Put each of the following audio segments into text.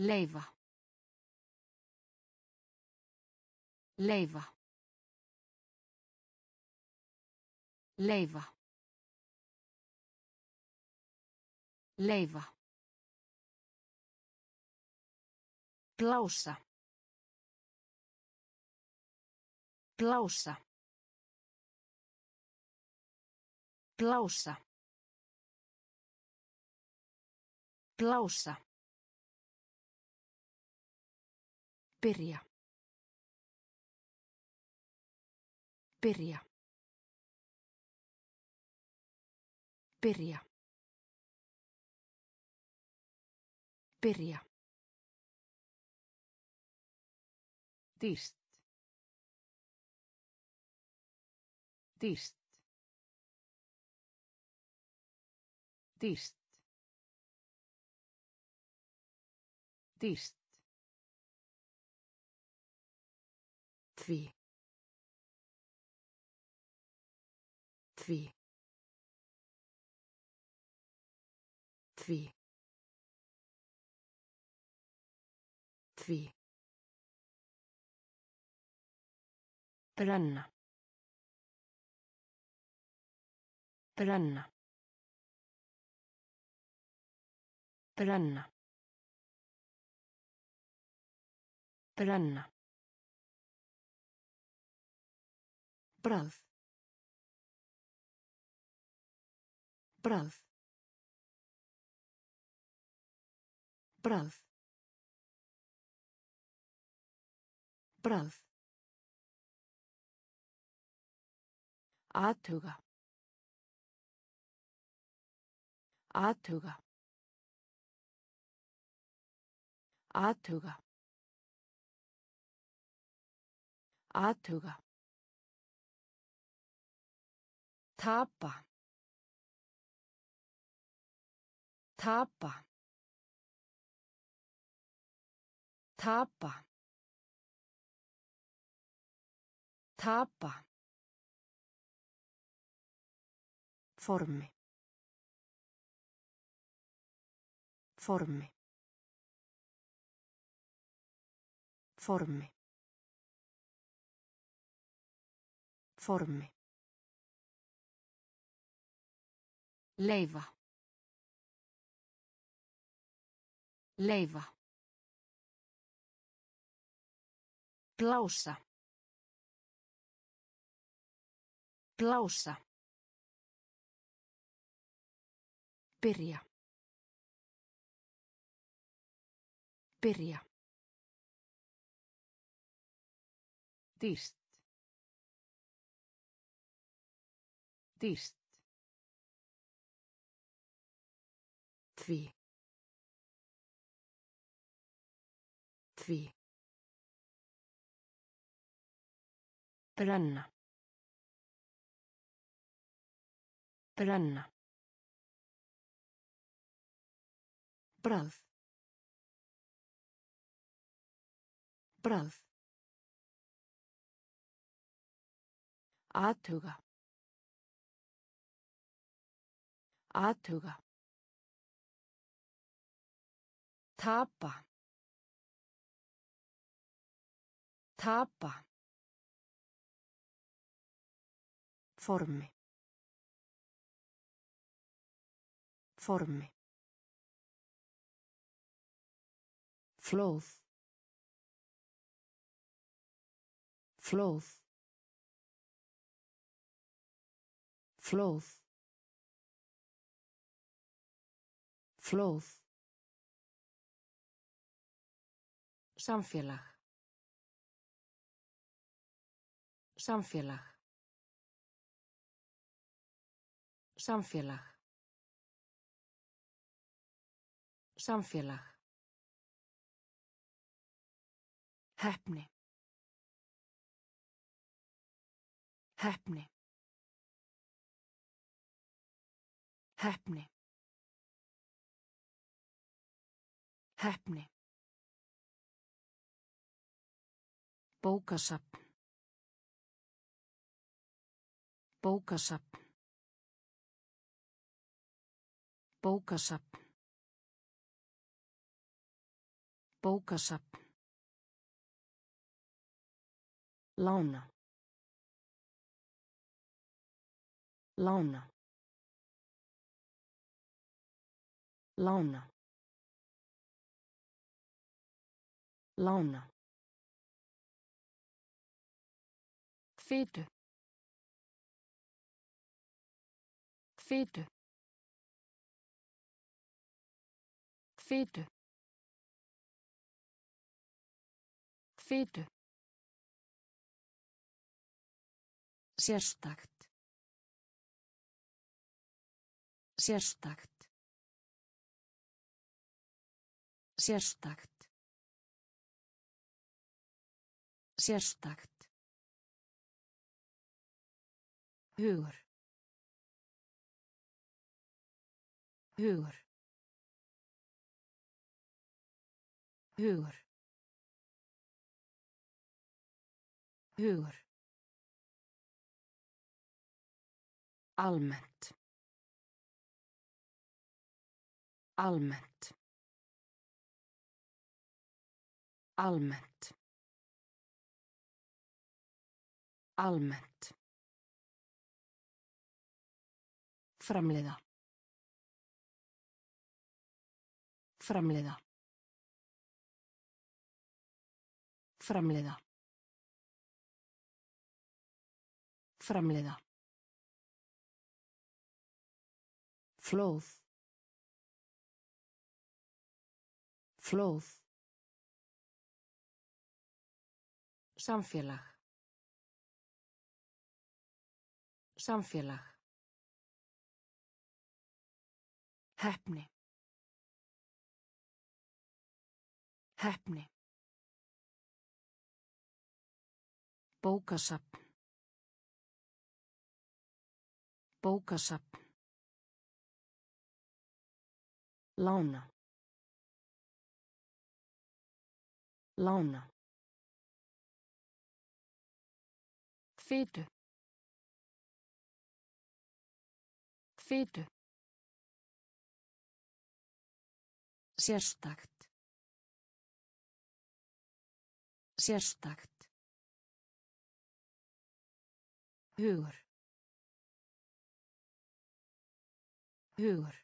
Leifa. Leifa. Leifa. Leifa. Blása. Blása. Blása. Blása. Byrja. Byrja. Byrja. Byrja. Dýrst. Dýrst. Dýrst. Dýrst. Því. Því. Því. Því. Brenna. Brenna. Brenna. Brenna. Brað. Brað. Brað. Brað. Athuga. Athuga. Athuga. Athuga. Tapa. Tapa. Tapa. Tapa. Formi. Formi. Formi. Formi. Leifa. Leifa. Blása. Blása. Byrja. Byrja. Dýrst. Dýrst. Því. Því. Brenna. Brenna. Brað. Brað. Athuga. Athuga. Tapa. Tapa. Formi. Formi. Flóð. Flóð. Flóð. Flóð. Samfélag. Samfélag. Samfélag. Samfélag. Heppni. Heppni. Heppni. Heppni. Bókasapn. Bókasapn. Bókasapn. Bókasapn. Lána. Lána. Lána. Lána. Fitu. Fitu. Fitu. Fitu. Sérstakt. Sérstakt. Sérstakt. Sérstakt. Hugur. Hugur. Hugur. Hugur. Almennt. Almennt. Almennt. Almennt. Framleiða. Framleiða. Framleiða. Framleiða. Flóð. Flóð. Samfélag. Samfélag. Heppni. Heppni. Bókasapn. Bókasapn. Lána. Lána. Fitu. Fitu. Sérstakt. Sérstakt. Hugur. Hugur.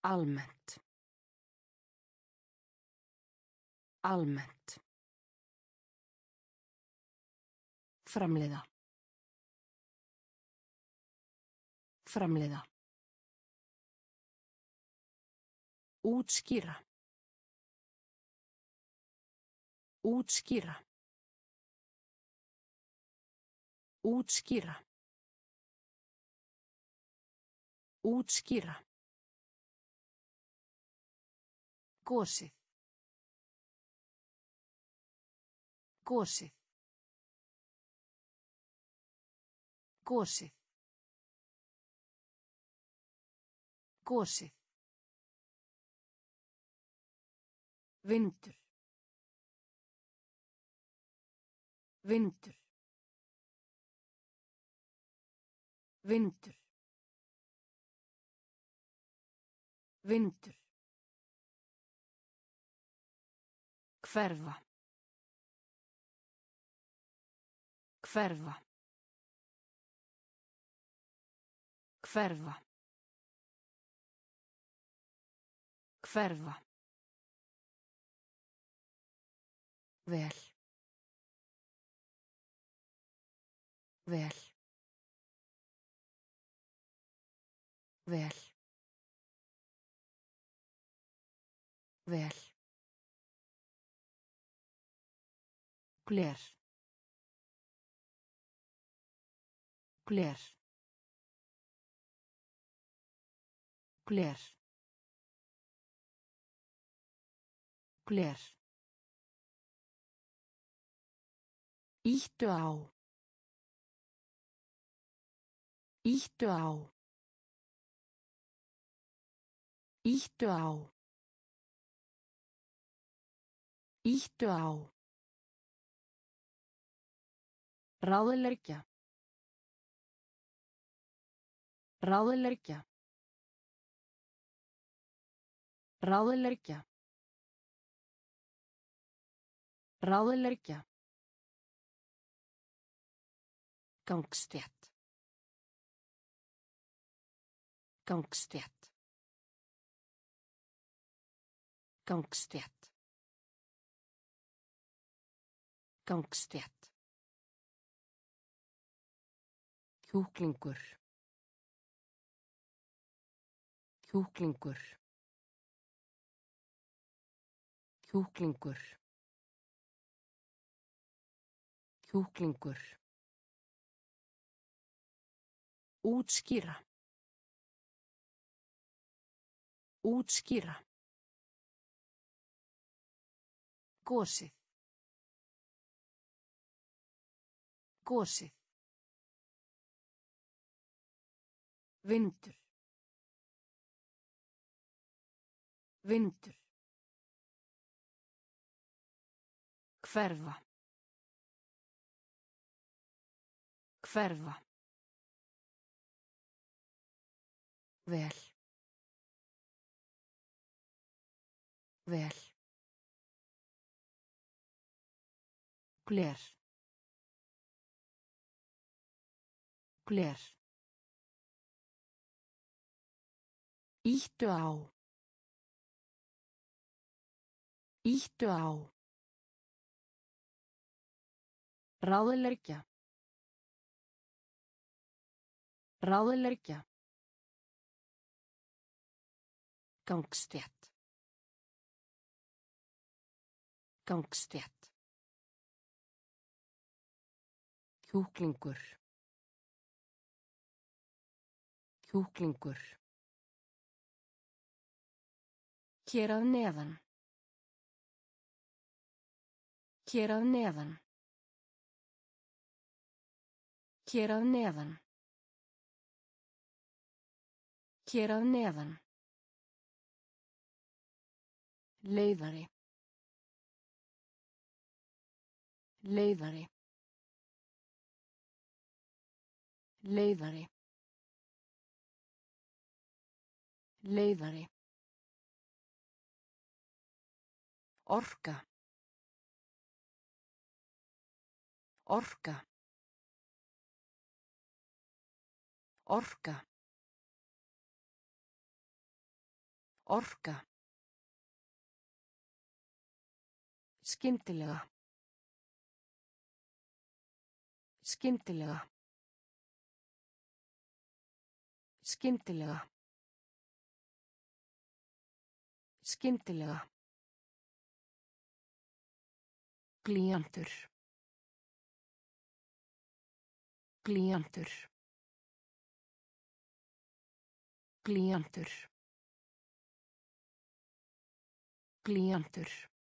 Almennt. Almennt. Framleiða. Framleiða. Útskýra. Útskýra. Útskýra. Útskýra. Gosið. Gosið. Gosið. Gosið. Vindur. Vindur. Vindur. Vindur. Hverfa. Hverfa. Hverfa. Hverfa. Vel. Vel. Vel. Vel. Gler. Gler. Gler. Gler. Íttu á. Íttu á. Íttu á. Íttu á. Ráðleggja. Ráðleggja. Ráðleggja. Ráðleggja. Gangstétt. Gangstétt. Gangstétt. Gangstétt. Kjúklingur. Kjúklingur. Kjúklingur. Kjúklingur. Útskýra. Útskýra. Gósið. Gósið. Vindur. Vindur. Hverfa. Hverfa. Vel. Vel. Gler. Gler. Íttu á. Íttu á. Ráðleggja. Ráðleggja. Gangstétt. Gangstétt. Kjúklingur. Kjúklingur. Hér að neðan. Hér að neðan. Hér að neðan. Hér að neðan. Leiðari. Leiðari. Leiðari. Leiðari. Orka. Orka. Orka. Orka. Skyndilega. Skyndilega. Skyndilega. Skyndilega. Glíjantur. Glíjantur. Glíjantur. Glíjantur.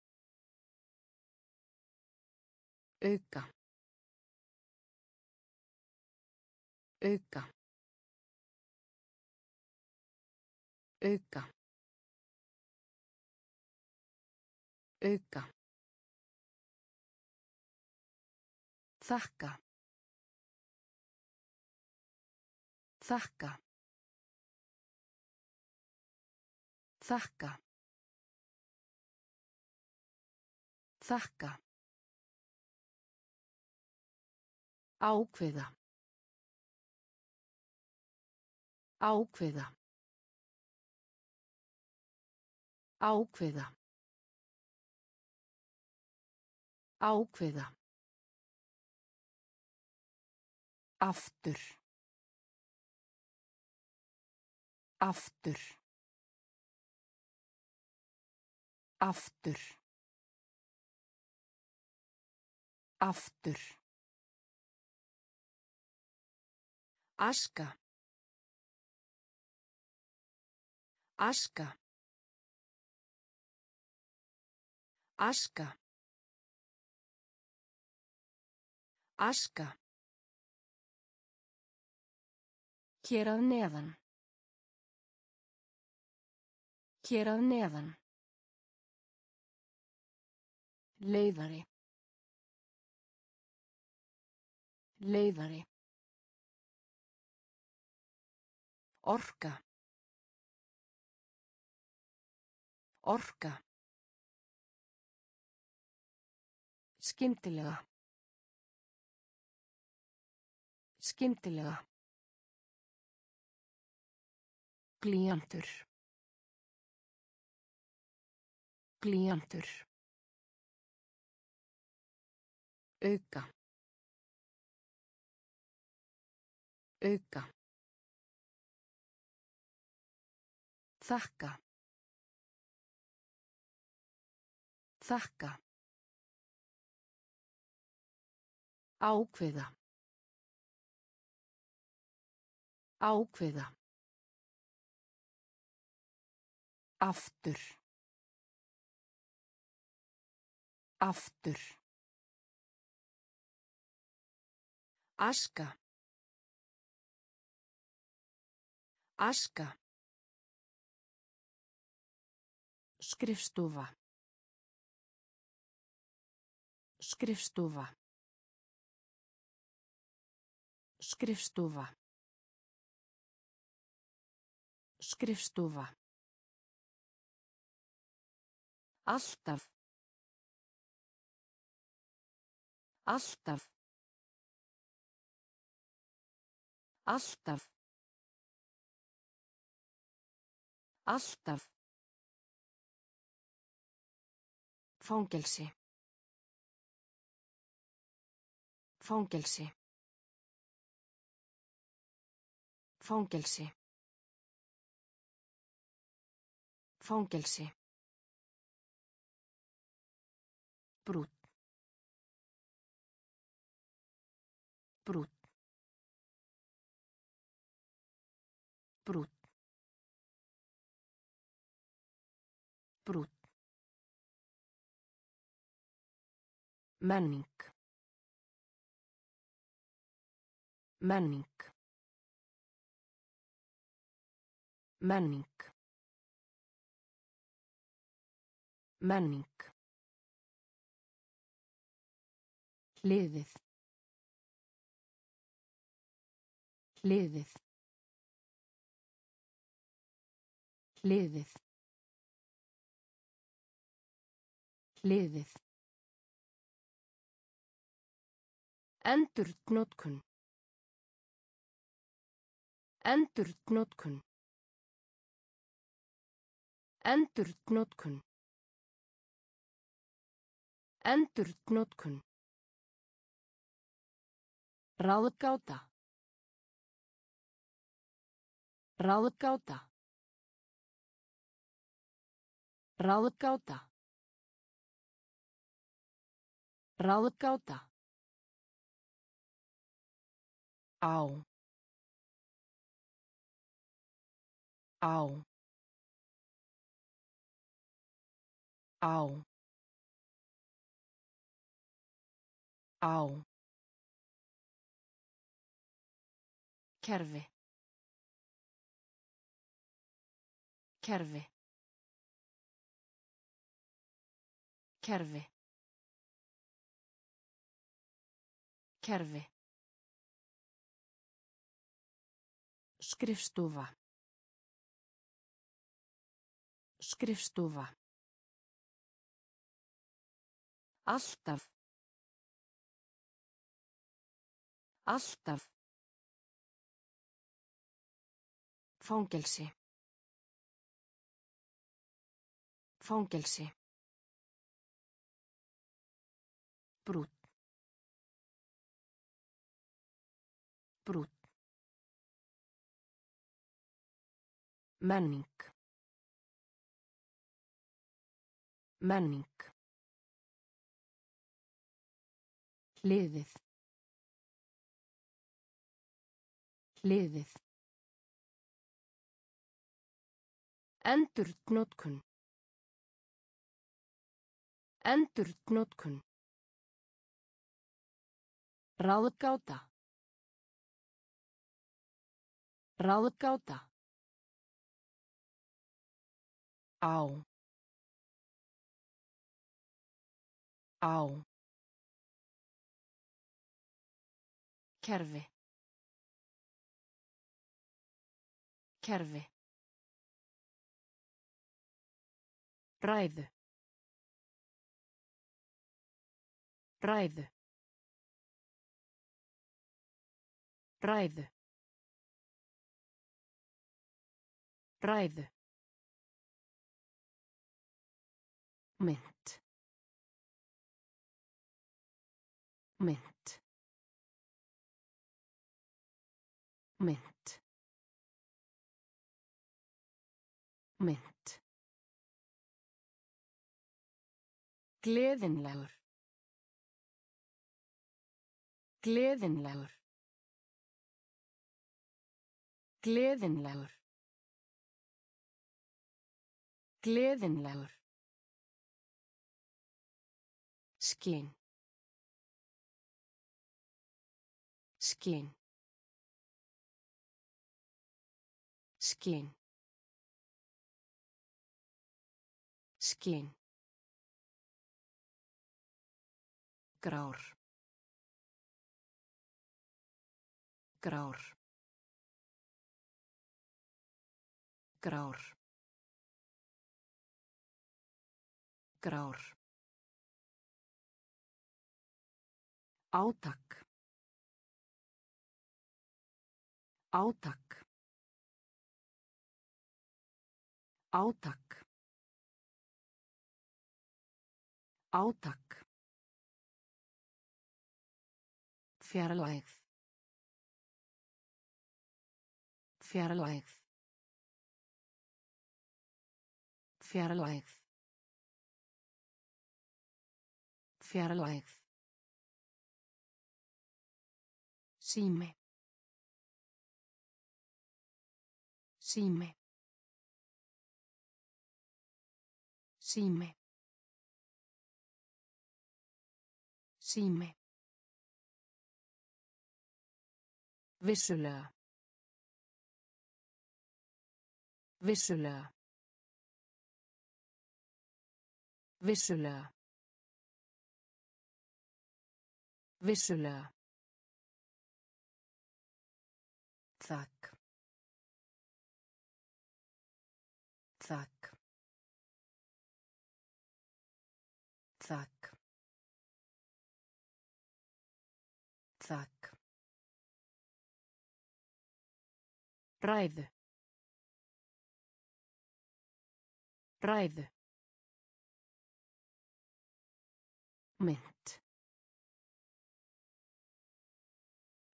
Auka. Auka. Auka. Auka. Þakka. Þakka. Þakka. Þakka. Ákveða. Ákveða. Ákveða. Ákveða. Aftur. Aftur. Aftur. Aftur. Aska. Aska. Aska. Aska. Hér að neðan. Hér að neðan. Leiðari. Leiðari. Orka. Orka. Skyndilega. Skyndilega. Glíjantur. Glíjantur. Auka. Auka. Þakka. Þakka. Ákveða. Ákveða. Aftur. Aftur. Aska. Aska. Skrifstofa. Skrifstofa. Skrifstofa. Skrifstofa. Alltaf. Alltaf. Alltaf. Alltaf. Fangelsi. Fangelsi. Fangelsi. Fangelsi. Brút. Brút. Brút. Menning. Menning. Menning. Menning. Liðið. Liðið. Liðið. Liðið. Endurtnotkun. Endurtnotkun. Endurtnotkun. Endurtnotkun. Ráðgáta. Ráðgáta. Ráðgáta. Ráðgáta. Á. Á. Á. Á. Kerfi. Kerfi. Kerfi. Kerfi. Skrifstofa. Skrifstofa. Alltaf. Alltaf. Fangelsi. Fangelsi. Brút. Brút. Menning. Menning. Liðið. Liðið. Endurtnotkun. Endurtnotkun. Ráðgáta. Ráðgáta. Á. Á. Kerfi. Kerfi. Ræðu. Ræðu. Ræðu. Ræðu. Mynd. Mynd. Mynd. Mynd. Gleðinlegur. Gleðinlegur. Gleðinlegur. Gleðinlegur. Skinn. Skinn. Skinn. Skinn. grár grár grár grár átak. Átak. Átak. Átak. Fjarlægð. Fjarlægð. Fjarlægð. Fjarlægð sími sími sími sími Vissulega. Vissulega. Vissulega. Vissulega. Þakk. Þakk. Þakk. Ræðu. Ræðu. Mynd.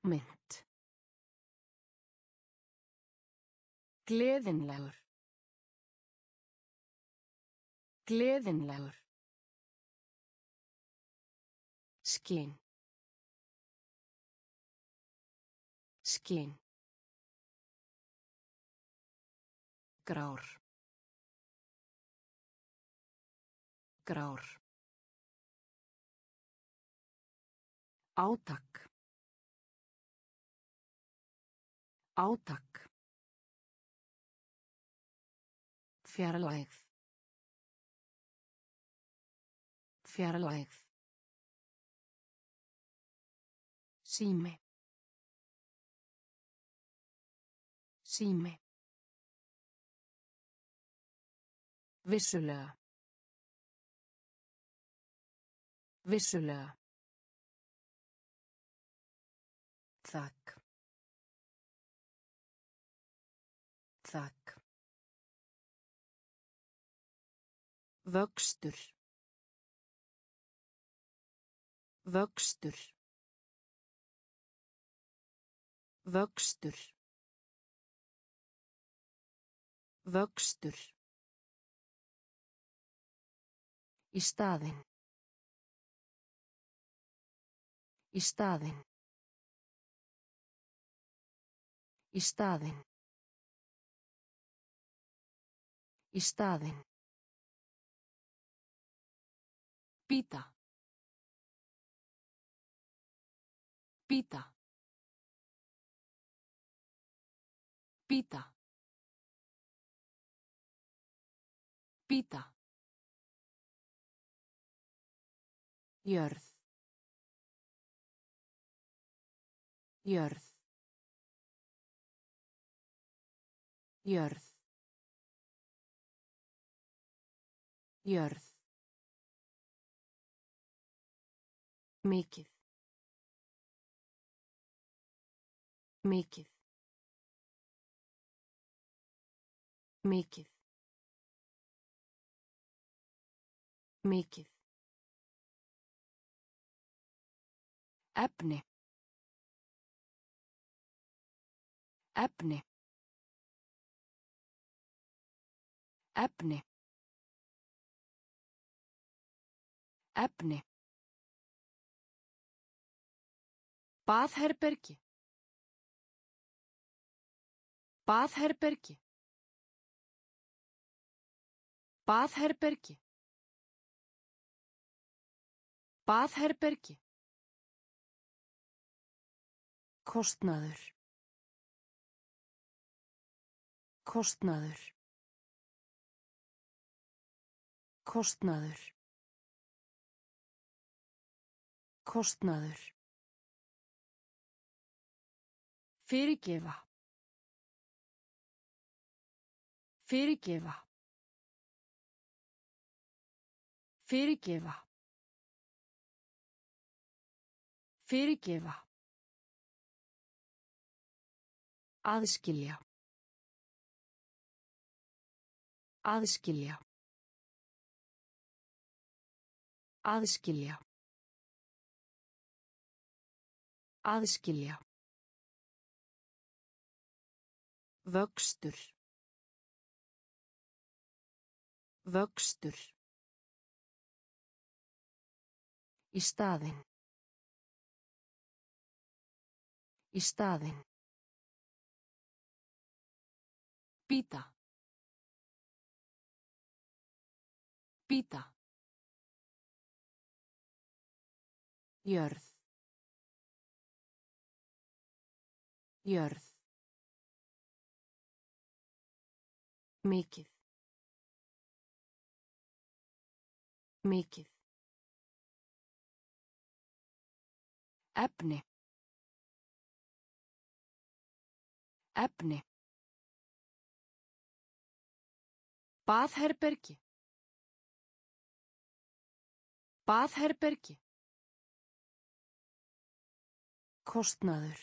Mynd. Gleðinlegur. Gleðinlegur. Skinn. Skinn. grár grár átak átak fjarlægð fjarlægð sími sími Vissulega. Vissulega. Þakk. Þakk. Vöxtur. Vöxtur. Vöxtur. Vöxtur. Í staðinn. Í staðinn. Í staðinn. Í staðinn. Pita. Pita. Pita. Pita. Jörð. Jörð. Jörð. Jörð. Mikið. Mikið. Mikið. Mikið. Efni. Efni. Efni. Efni. Baðherbergi. Baðherbergi. Baðherbergi. Baðherbergi. Kostnaður. Kostnaður. Kostnaður. Kostnaður. Fyrirgefa. Fyrirgefa. Fyrirgefa. Fyrirgefa. Aðskilja. Aðskilja. Aðskilja. Aðskilja. Vöxtur. Vöxtur. Í staðinn. Í staðinn. Pita. Pita. Jörð. Jörð. Mikið. Mikið. Efni. Efni. Baðherbergi. Baðherbergi. Kostnaður.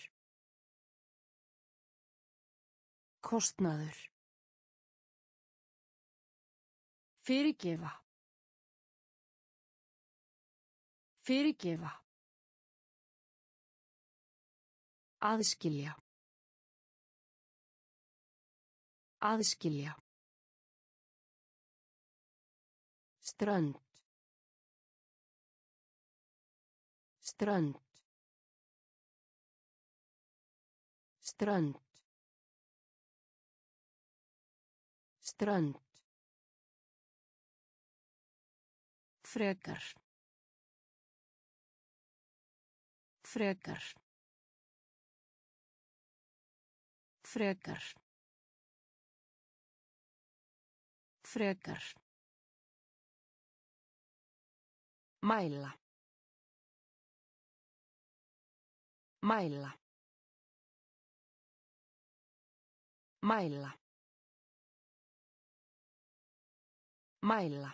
Kostnaður. Fyrirgefa. Fyrirgefa. Aðskilja. Aðskilja. Strönd. Strönd. Strönd. Strönd. Frekar. Frekar. Frekar. Frekar. Mæla. Mæla. Mæla. Mæla.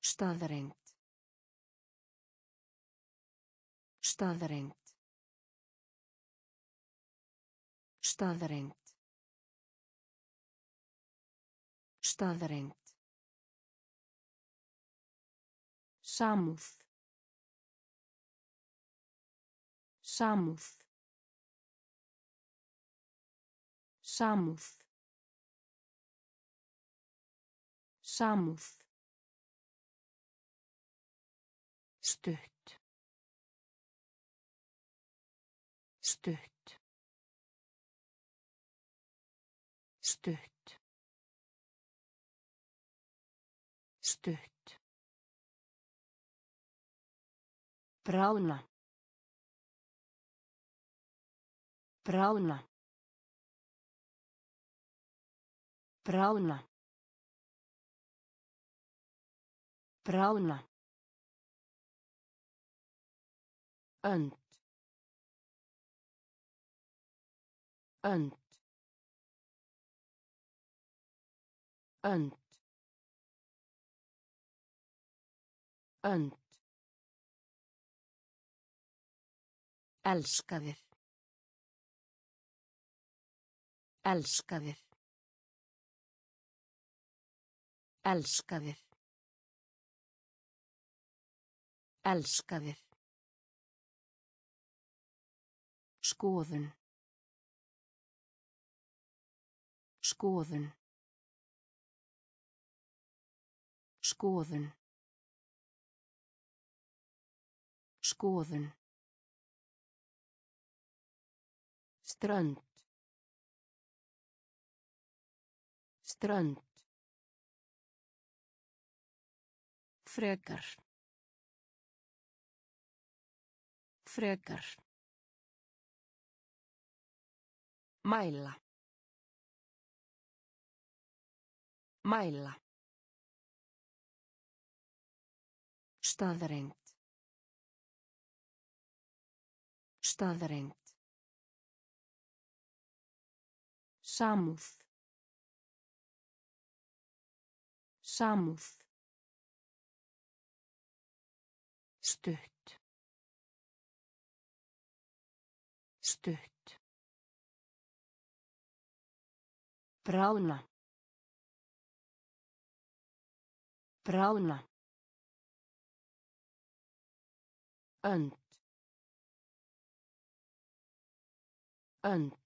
Staðrengt. Staðrengt. Staðrengt. Staðrengt. Samúð. Samúð. Samúð. Samúð. Bráðna. Bráðna. Bráðna. Bráðna. Önd. Önd. önd önd Elskaðir. Elskaðir. Elskaðir. Elskaðir. Skoðun. Skoðun. Skoðun. Skoðun. Strönd. Strönd. Frekar. Frekar. Mæla. Mæla. Staðreind. Staðreind. Samúð. Samúð. Stutt. Stutt. Bráðna. Bráðna. Önd. Önd.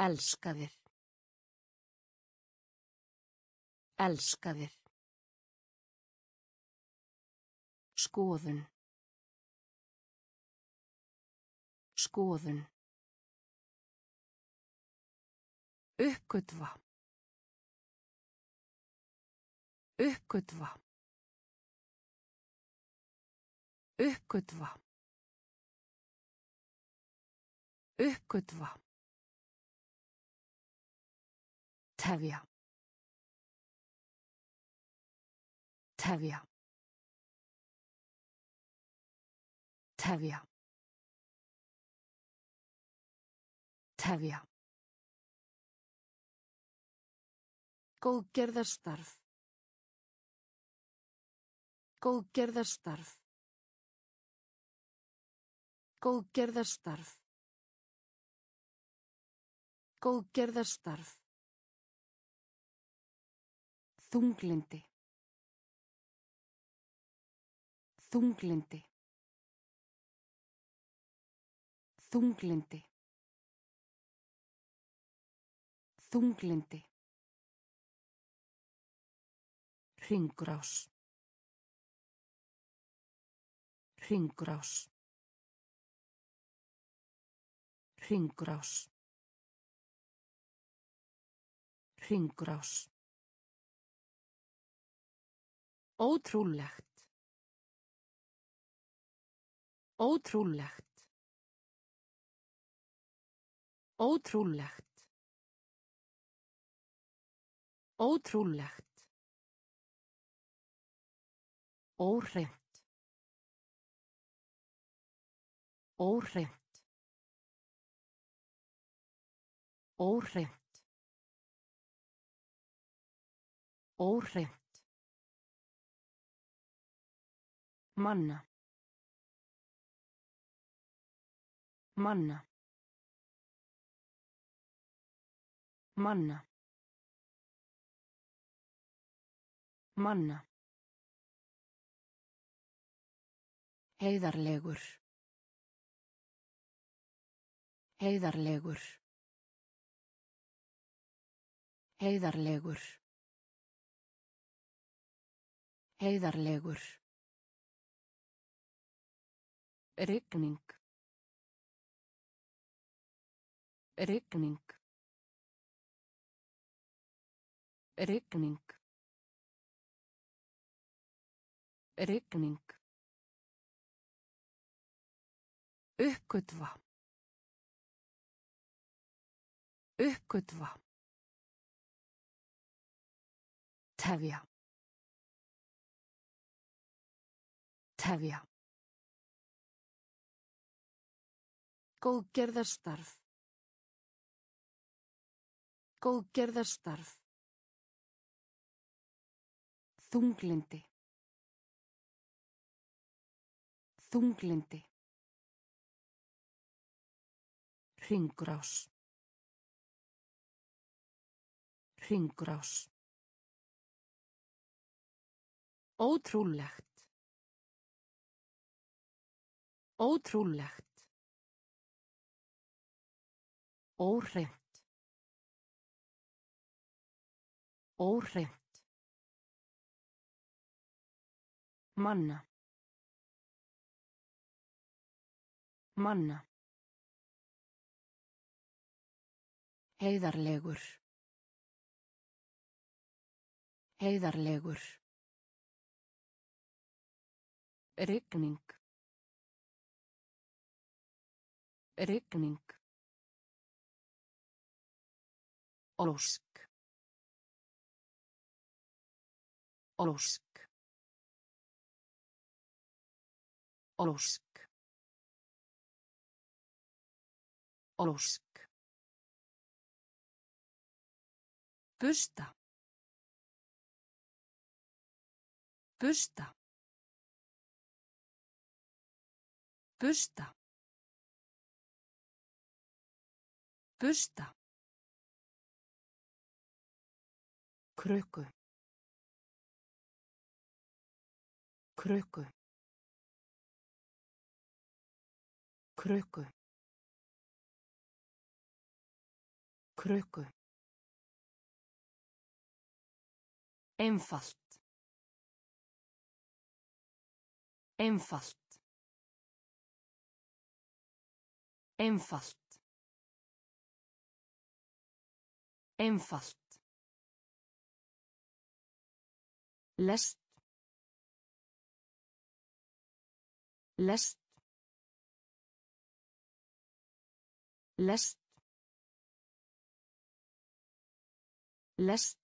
Elskaðir. Elskaðir. Skoðun. Skoðun. Uppgötva. Uppgötva. Uppgötva. Uppgötva. Tefja. Tefja. Tefja. Tefja. Góðgerðarstarf. Góðgerðarstarf. Góðgerðarstarf. Góðgerðarstarf. Þunglindi. Þunglindi. Þunglindi. Þunglindi. Hringrás. Hringrás. Hringrás. Hringrás. Ótrúlegt. Ótrúlegt. Ótrúlegt. Ótrúlegt. Óhreint. Óhreint. Óhreint. Óhreint. Manna. Manna. Manna. Manna. Heiðarlegur. Heiðarlegur. Heiðarlegur. Heiðarlegur. Rigning. Rigning. Rigning. Rigning. Uppgötva. Uppgötva. Tefja. Tefja. Góðgerðarstarf. Góðgerðarstarf. Þunglindi. Þunglindi. Hringrás. Hringrás. Ótrúlegt. Ótrúlegt. Óhreint. Óhreint. Manna. Manna. Heiðarlegur. Heiðarlegur. Rigning. Rigning. Ósk. Ósk. Ósk. Ósk. Busta. Busta. Busta. Busta. Krukku. Krukku. Krukku. Krukku. Einfalt. Einfalt. Einfalt. Einfalt. Lest. Lest. Lest. Lest.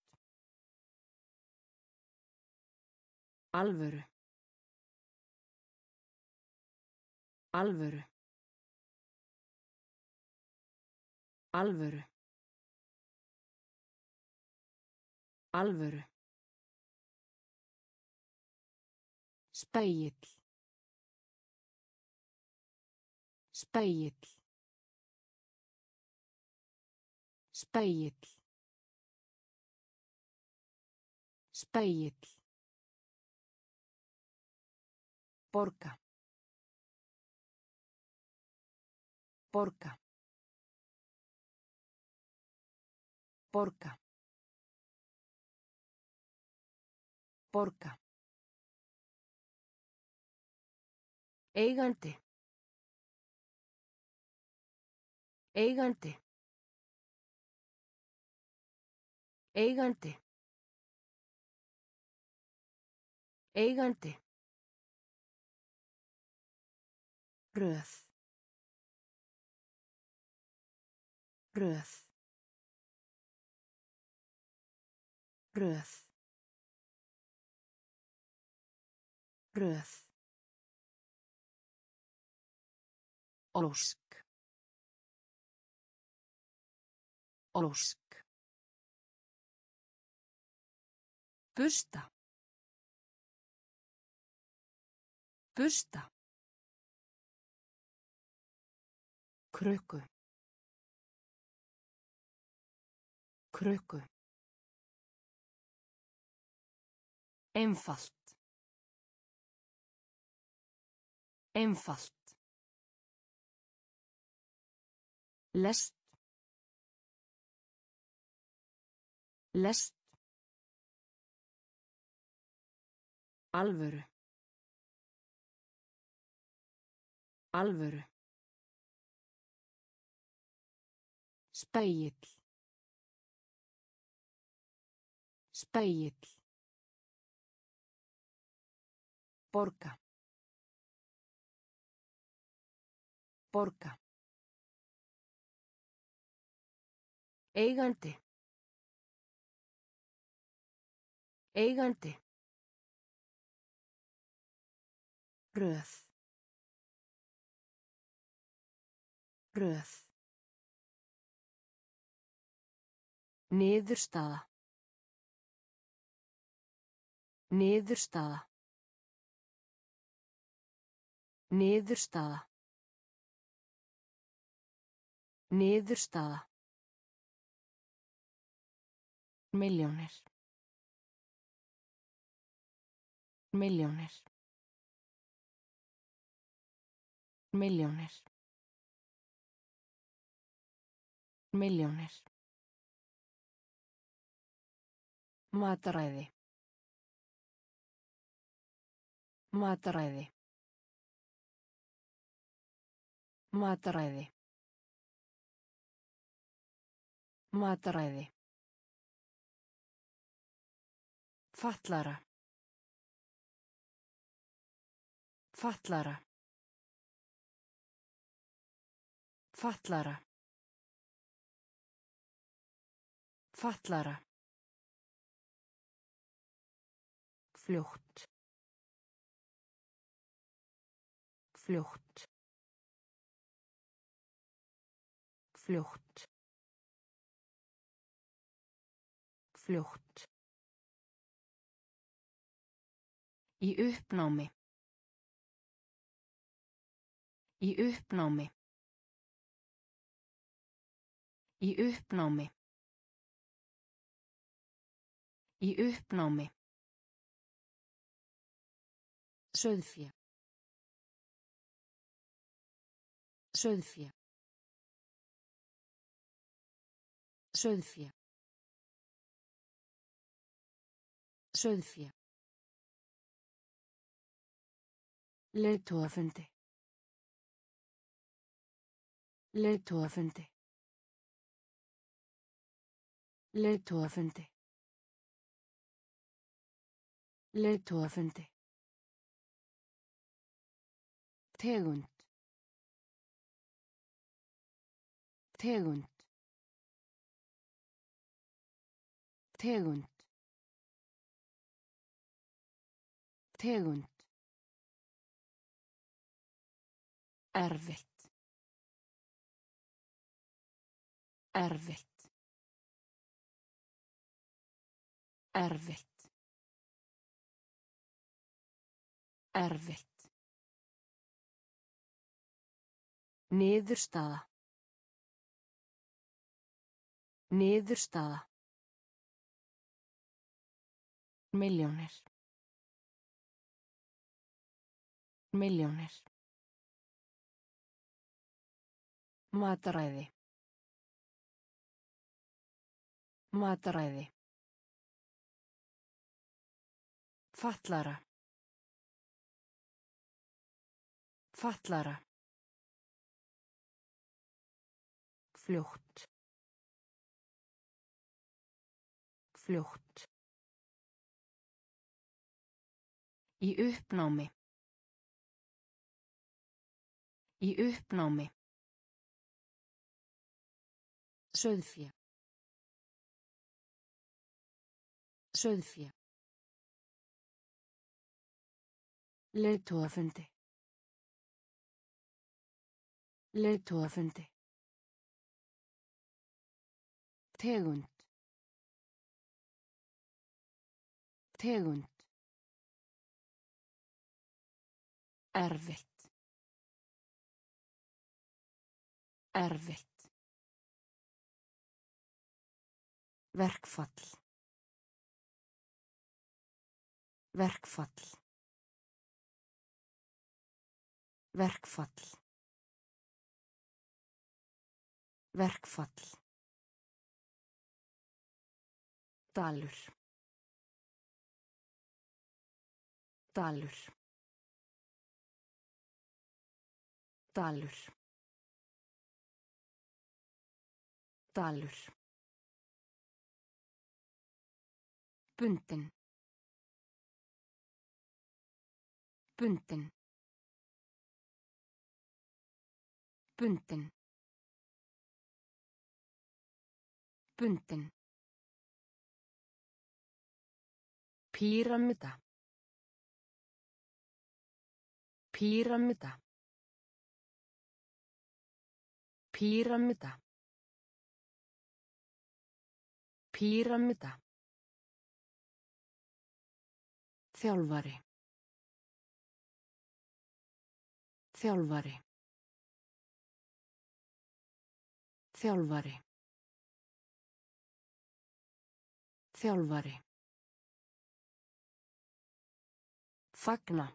Alvöru. Alvöru. Alvöru. Alvöru. Spegill. Spegill. Spegill. Spegill. Borga. Borga. Borga. Borga. Eigandi. Eigandi. Eigandi. Eigandi. Röð. Röð. Röð. Röð. Ósk. Ósk. Busta. Busta. Krukku. Krukku. Einfalt. Einfalt. Lest. Lest. Alvöru. Alvöru. Spegill. Spegill. Borga. Borga. Eigandi. Eigandi. Röð. Röð. Niðurstaða. Niðurstaða. Niðurstaða. Niðurstaða. Milljónir. Milljónir. Milljónir. Milljónir. Mataræði. Mataræði. Mataræði. Mataræði. Fatlara. Fatlara. Fatlara. Fatlara. Fljótt. Fljótt. Fljótt. Fljótt. Í uppnámi. Í uppnámi. Í uppnámi. Í uppnámi. Sauðfé. Sauðfé. Sauðfé. Sauðfé. Leiðtogafundi. Leiðtogafundi. Leiðtogafundi. Leiðtogafundi. Tegund. Tegund. Tegund. Tegund. Erfitt. Erfitt. Erfitt. Erfitt. Niðurstaða. Niðurstaða. Milljónir. Milljónir. Mataræði. Mataræði. Fatlara. Fatlara. Fljótt. Fljótt. Í uppnámi. Í uppnámi. Sauðfé. Sauðfé. Leiðtogafundi. Leiðtogafundi. Tegund. Tegund. Erfitt. Erfitt. Verkfall. Verkfall. Verkfall. Verkfall. Dalur. Dalur. Dalur. Dalur. Bundin. Bundin. Bundin. Bundin. Píramida. Píramida. Píramida. Píramida. Þjálfari. Þjálfari. Þjálfari. Þjálfari. Fagna.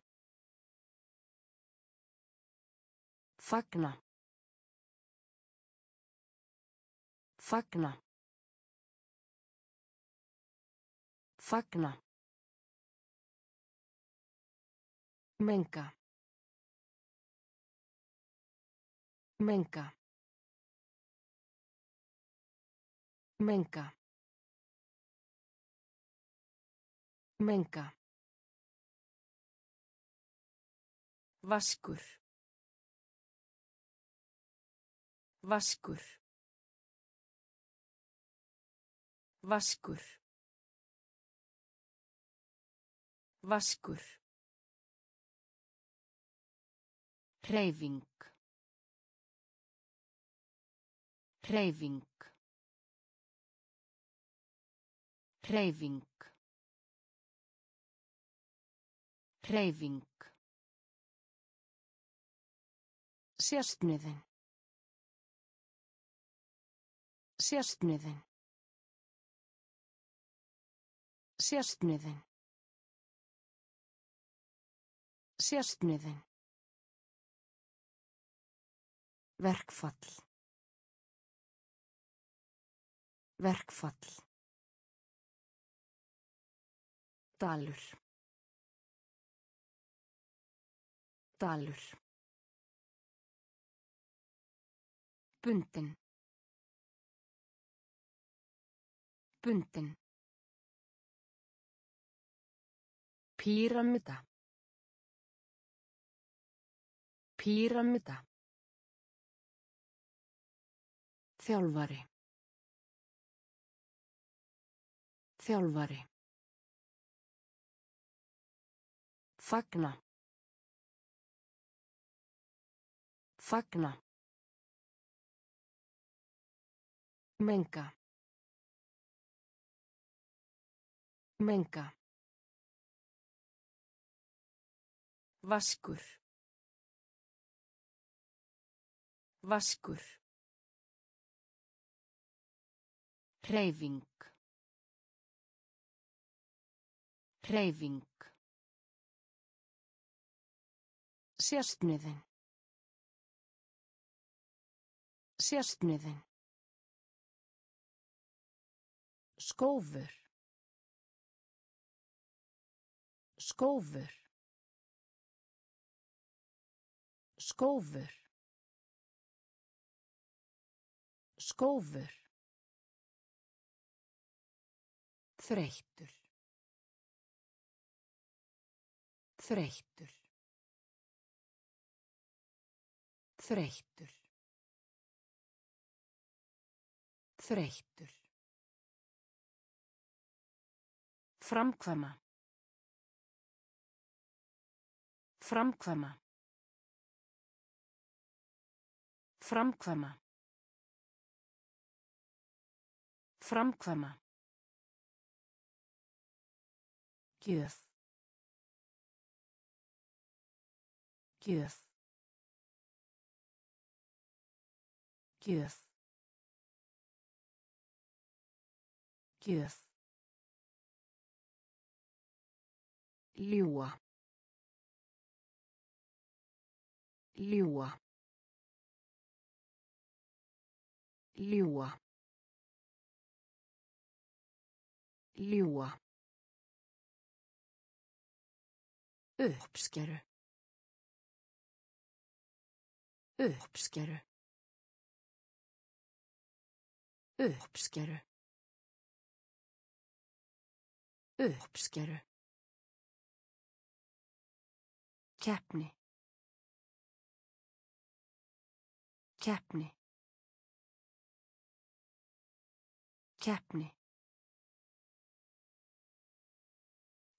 Fagna. Fagna. Fagna. Menga. Menga. Menga. Menga. Vaskur. Vaskur. Vaskur. Vaskur. Hreyfing. Hreyfing. Hreyfing. Hreyfing. Sérstniðin. Sérstniðin. Sérstniðin. Sérstniðin. Verkfall. Verkfall. Dalur. Dalur. Bundin. Bundin. Píramida. Píramida. Þjálfari. Þjálfari. Fagna. Fagna. Menga. Menga. Vaskur. Vaskur. Hreyfing. Hreyfing. Sérstniðin. Sérstniðin. Skófur. Skófur. Skófur. Skófur. Þreyttur. Þreyttur. Þreyttur. Þreyttur. Framkvæma. Framkvæma. Framkvæma. Framkvæma. Gjöf. Gjöf. Gjöf. Gjöf. Ljúa. Ljúa. Ljúa. Ljúa. Uppskeru. Uppskeru. Uppskeru. Uppskeru. Keppni. Keppni. Keppni.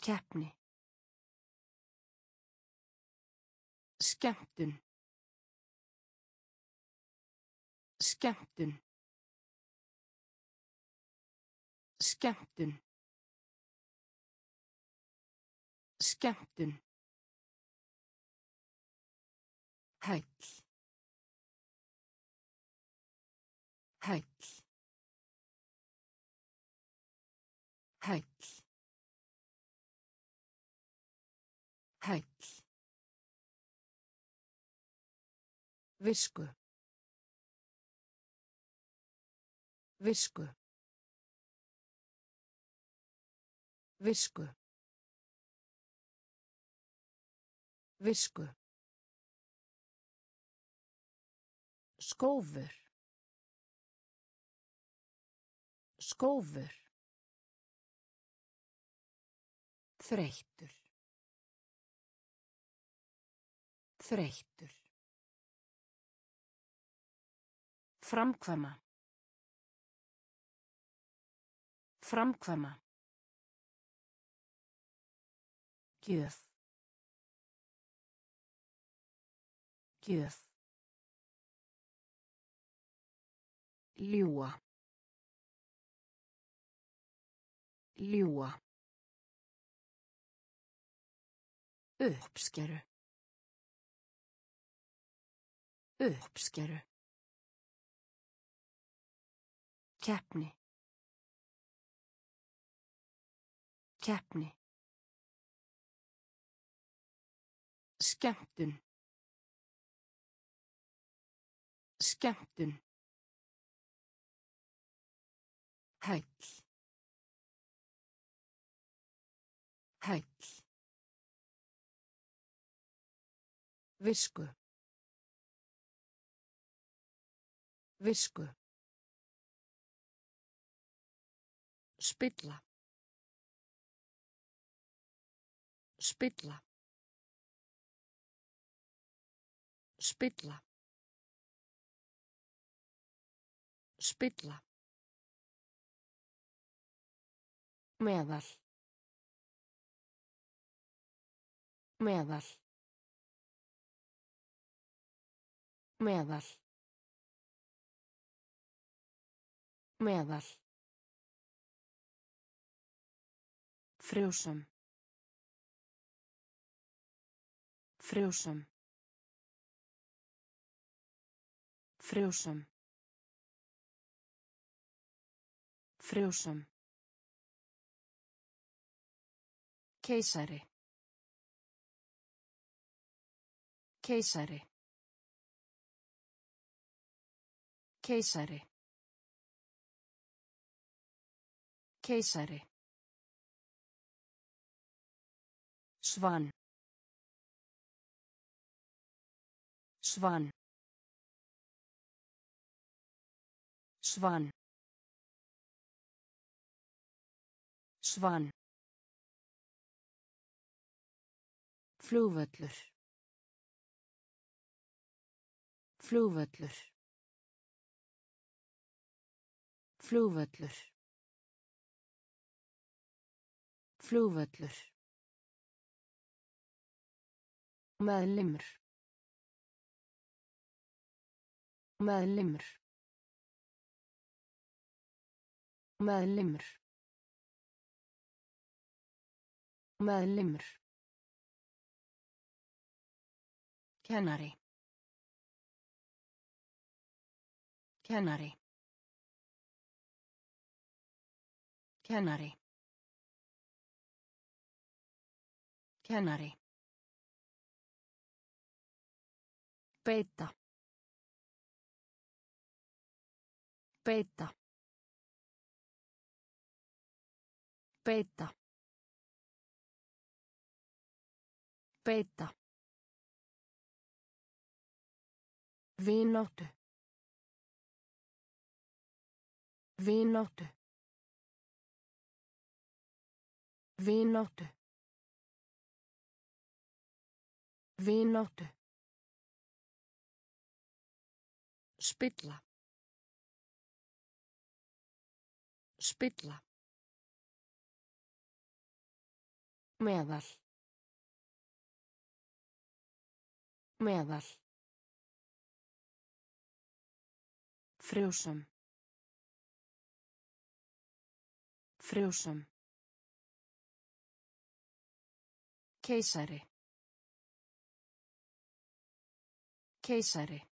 Keppni. Skemmtun. Skemmtun. Skemmtun. Skemmtun. Hæll. Hæll. Hæll. Hæll. Visku. Visku. Visku. Visku. Skófur. Skófur. Þreyttur. Þreyttur. Framkvæma. Framkvæma. Gjöf. Gjöf. Ljúa. Ljúa. Uppskeru. Uppskeru. Keppni. Keppni. Skemmtun. Skemmtun. Hæll. Hæll. Visku. Visku. Spilla. Spilla. Spilla. Spilla. Meðal. Meðal. Meðal. Meðal. Frjósam. Frjósam. Frjósam. Frjósam. Keisari. Keisari. Keisari. Keisari. Svan. Svan. Svan. Svan. Flugvöllur. Flugvöllur. Flugvöllur. Flugvöllur. Meðlimur. Meðlimur. Meðlimur. Meðlimur. Kennari. Kennari. Kennari. Kennari. Beita. Beita. Beita. Beita. Vináttu. Vináttu. Vináttu. Vináttu. Spilla. Spilla. Meðal. Meðal. Frjósam. Frjósum. Keisari. Keisari.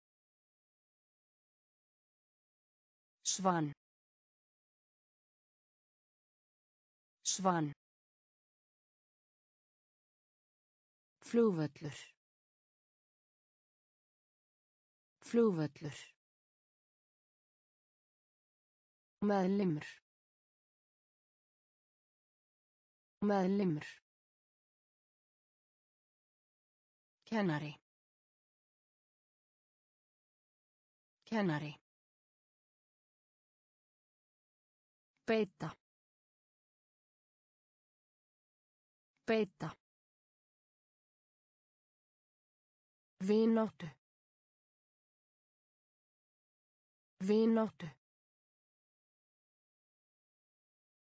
Svan. Svan. Flúvöllur. Flúvöllur. Meðlimur. Meðlimur. Kennari. Kennari. Beita. Beita. Vináttu. Vináttu.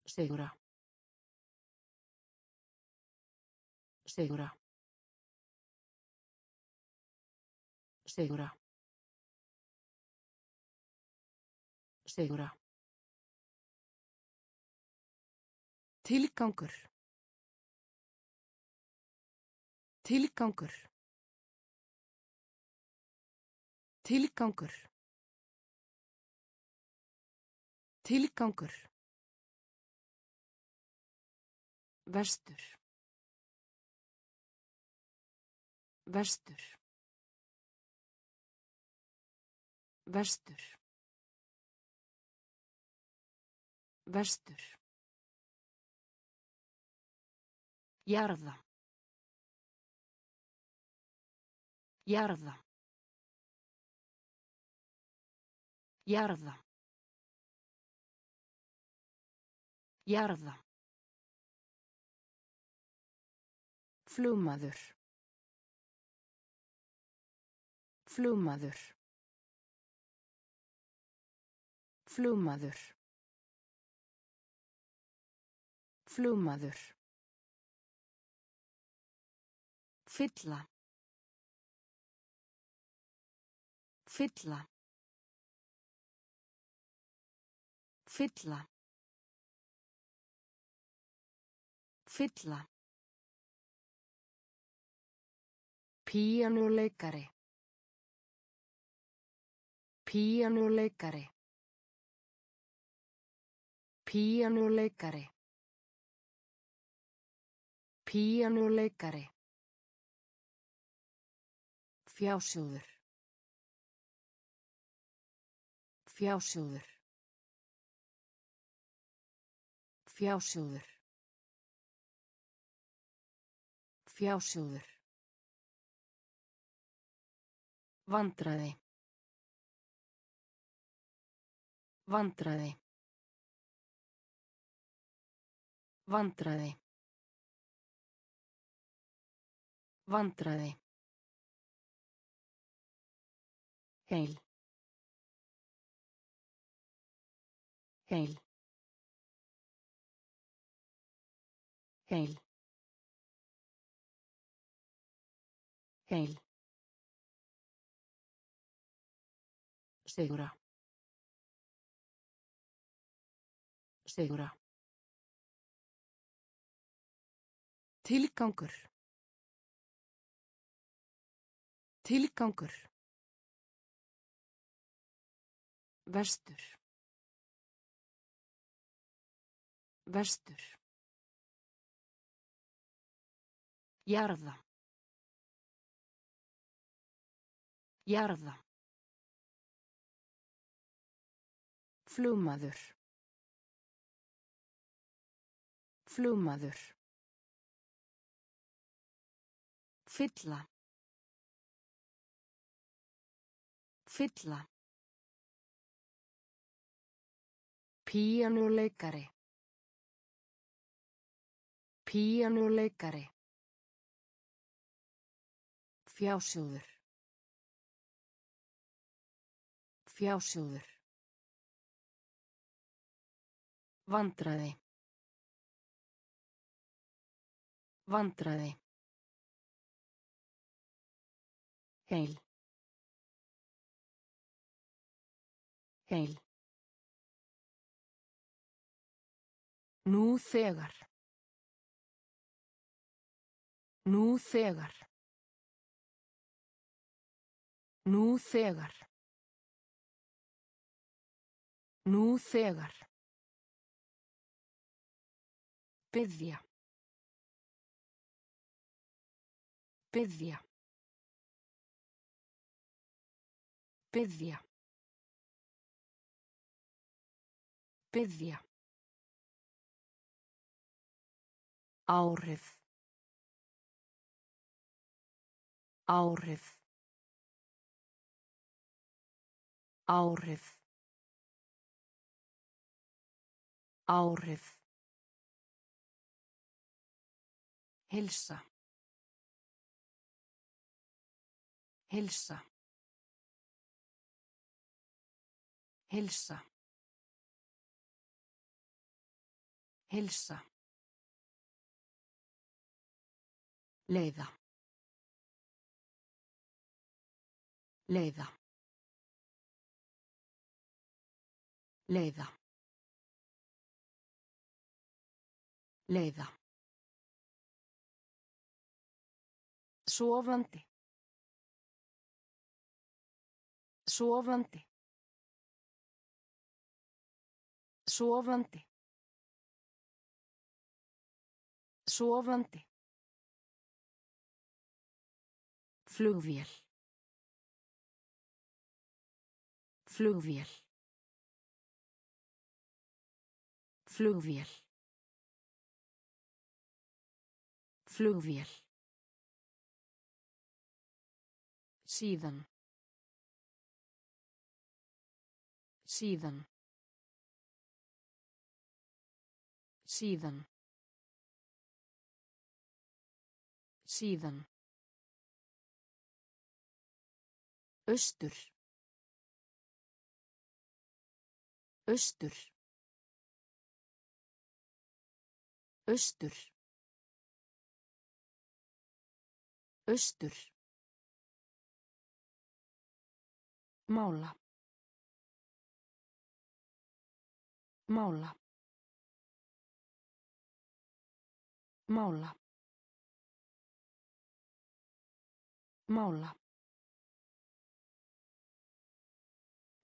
Sigra. Sigra. Sigra. Sigra. Tilgangur. Tilgangur. Tilgangur. Tilgangur. Vestur. Vestur. Vestur. Vestur. Jarða. Jarða. Jarða. Jarða. Flugmaður. Flugmaður. Flugmaður. Flugmaður. Fylla. Fylla. Fylla. Fylla. Píanuleikari. Píanuleikari. Píanuleikari. Píanuleikari. Fjásjóður. Fjásjóður. Fjásjóður. Fjásjóður. Vandræði. Vandræði. Vandræði. Vandræði. Heil. Heil. Heil. Heil. Sigra. Sigra. Tilgangur. Tilgangur. Vestur. Vestur. Jarða. Jarða. Flugmaður. Flugmaður. Fylla. Fylla. Píanuleikari. Píanuleikari. Fjásjóður. Fjásjóður. Vandræði. Vandræði. Heil. Heil. Nú þegar. Nú þegar. Nú þegar. Nú þegar. Byðja. Byðja. Byðja. Byðja. Áhrif. Áhrif. Áhrif. Áhrif. Hilsa. Hilsa. Hilsa. Hilsa. Leiða. Leiða. Leiða. Leiða. Sofandi. Sofandi. Sofandi. Sofandi. Flugvél. Flugvél. Flugvél. Flugvél. Síðan. Síðan. Síðan. Síðan. Austur. Austur. Austur. Austur. Mála. Mála. Mála. Mála.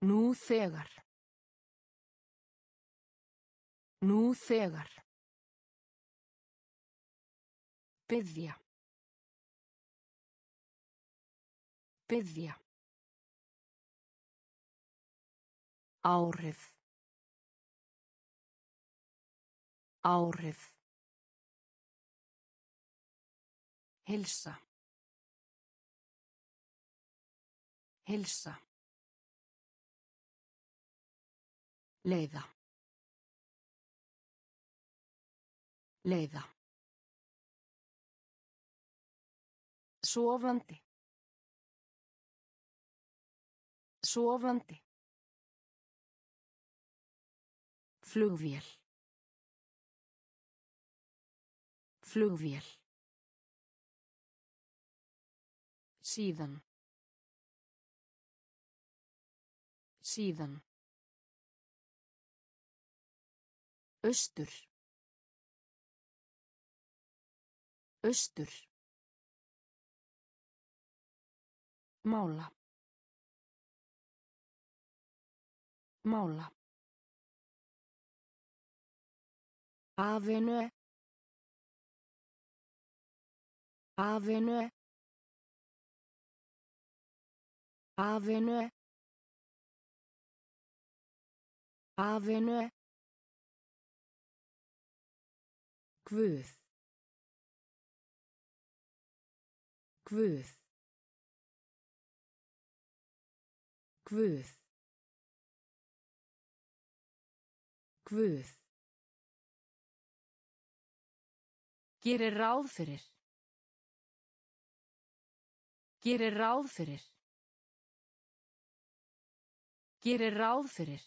Nú þegar. Nú þegar. Byðja. Byðja. Áhrif. Áhrif. Hilsa. Hilsa. Leiða. Leiða. Sofandi. Sofandi. Flugvél. Flugvél. Síðan. Síðan. Austur. Austur. Mála. Mála. Avenu. Avenu. Avenu. Avenu. Guð. Guð. Guð. Guð. Gerir ráð fyrir. Gerir ráð fyrir. Gerir ráð fyrir.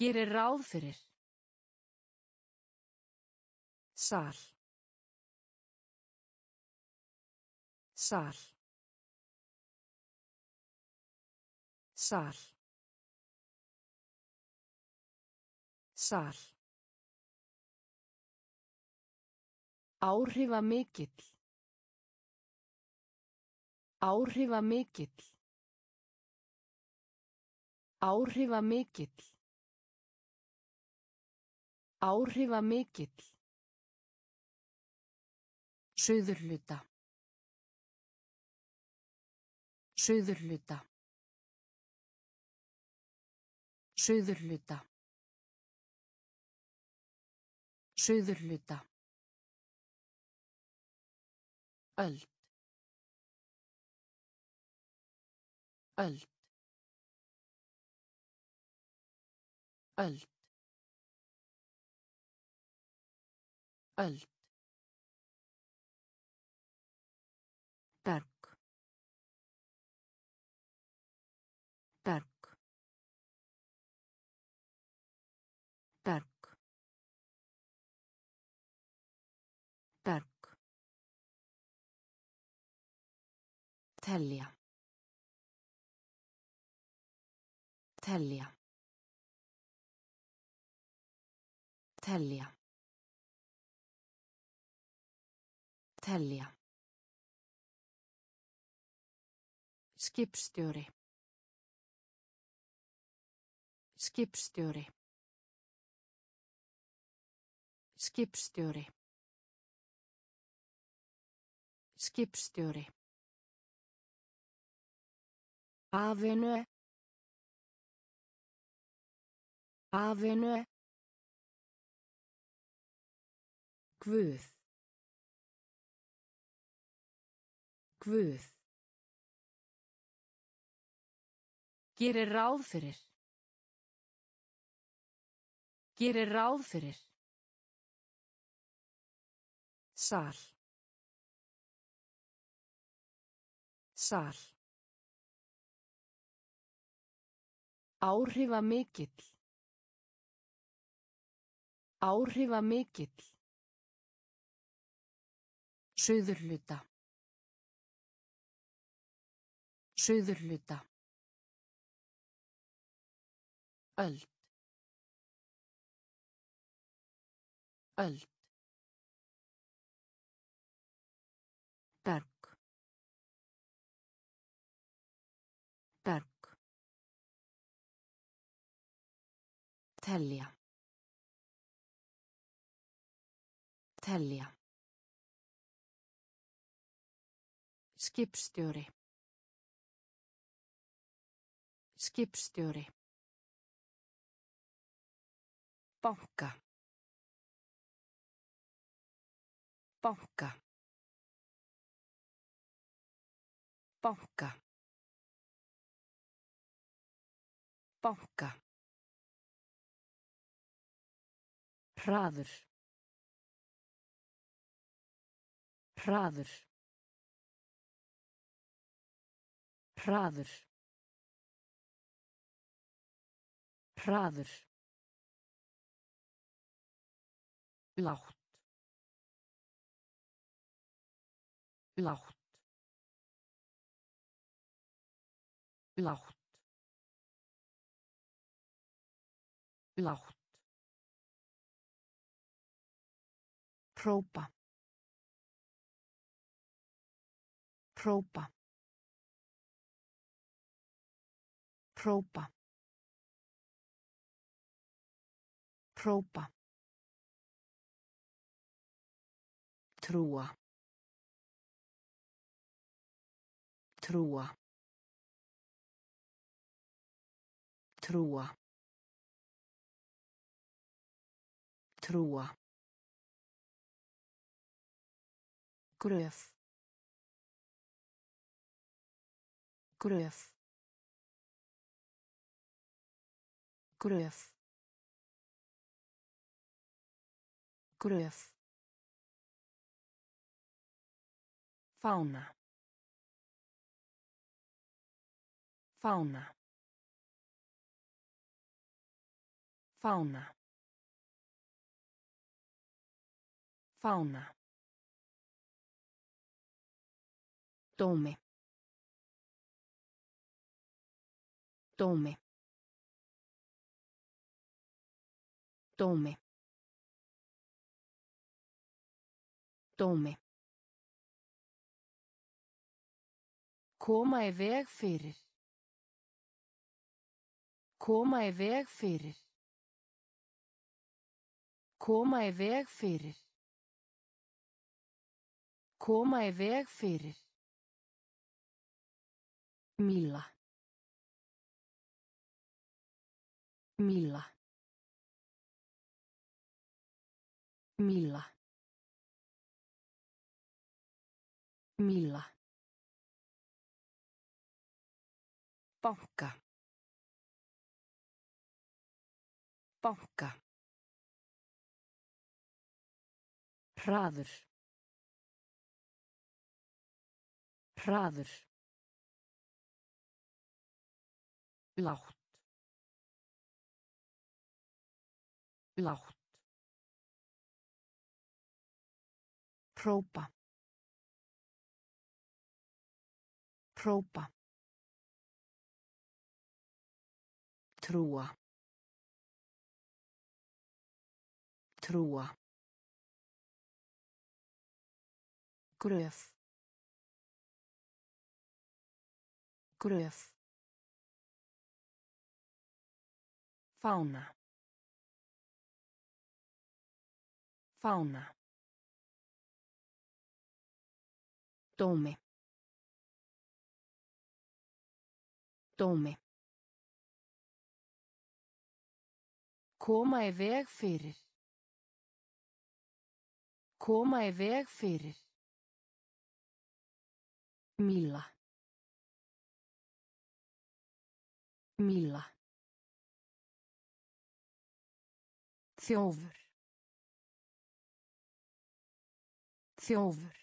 Gerir ráð fyrir. Sal. Sal. Sal. Sal. Áhrifa mikill. Áhrifa mikill. Áhrifa mikill. Áhrifa mikill. Suðurluta. Suðurluta. Suðurluta. Suðurluta. Öld. Öld. Öld. Öld. Telja. Telja. Telja. Telja. Skipstjóri. Skipstjóri. Skipstjóri. Skipstjóri. Avenue. Avenue. Guð. Guð. Gerir ráð fyrir. Gerir ráð fyrir. Sal. Sal. Áhrifa mikill. Áhrifa mikill. Suðurluta. Suðurluta. Öld. Öld. Telja. Telja. Skipstjóri. Skipstjóri. Banka. Banka. Banka. Banka. Hraður. Hraður. Hraður. Hraður. Lágt. Lágt. Lágt. Lágt. Própa. Própa. Própa. Própa. Trúa. Trúa. Trúa. Trúa. Gröf. Gröf. Gröf. Gröf. Fána. Fána. Fána. Fána. Dómi. Dómi. Dómi. Dómi. Koma í veg fyrir. Koma í veg fyrir. Koma í veg fyrir. Koma í veg fyrir. Míla. Míla. Míla. Míla. Banka. Banka. Hraður. Hraður. Lágt. Lágt. Própa. Própa. Trúa. Trúa. Gröf. Gröf. Fána. Fána. Dómi. Dómi. Koma í veg fyrir. Koma í veg fyrir. Míla. Míla. Þjófur. Þjófur.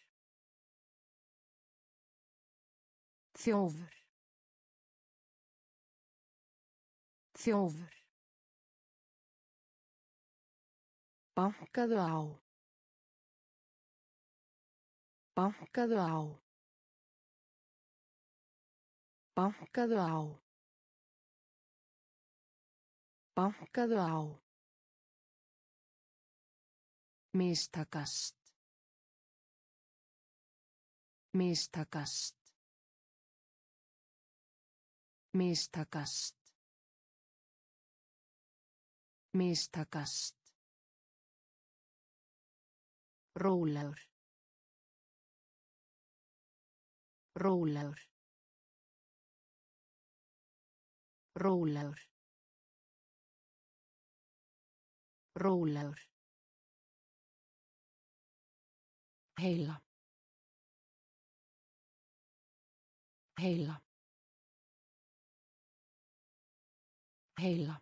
Þjófur. Þjófur. Bankaðu á. Bankaðu á. Bankaðu á. Bankaðu á. Mistakast. Mistakast. Mistakast. Mistakast. Rólegur. Rólegur. Rólegur. Rólegur. Heila. Heila. Heila.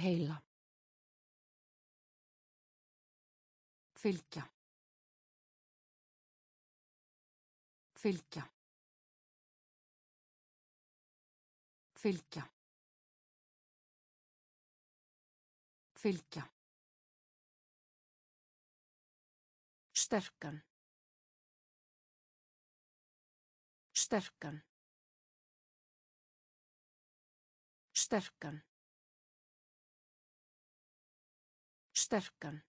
Heila. Fylgja. Fylgja. Fylgja. Fylgja. Sterkan. Sterkan. Sterkan. Sterkan.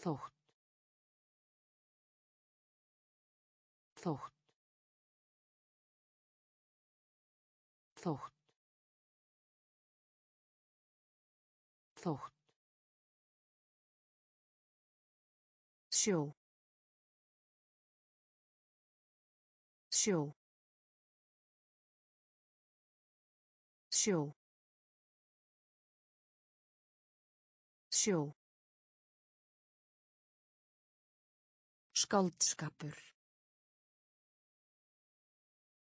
Þótt. Þótt. Þótt. Þótt. Sjó. Sjó. Sjó. Sjó. Skáldskapur.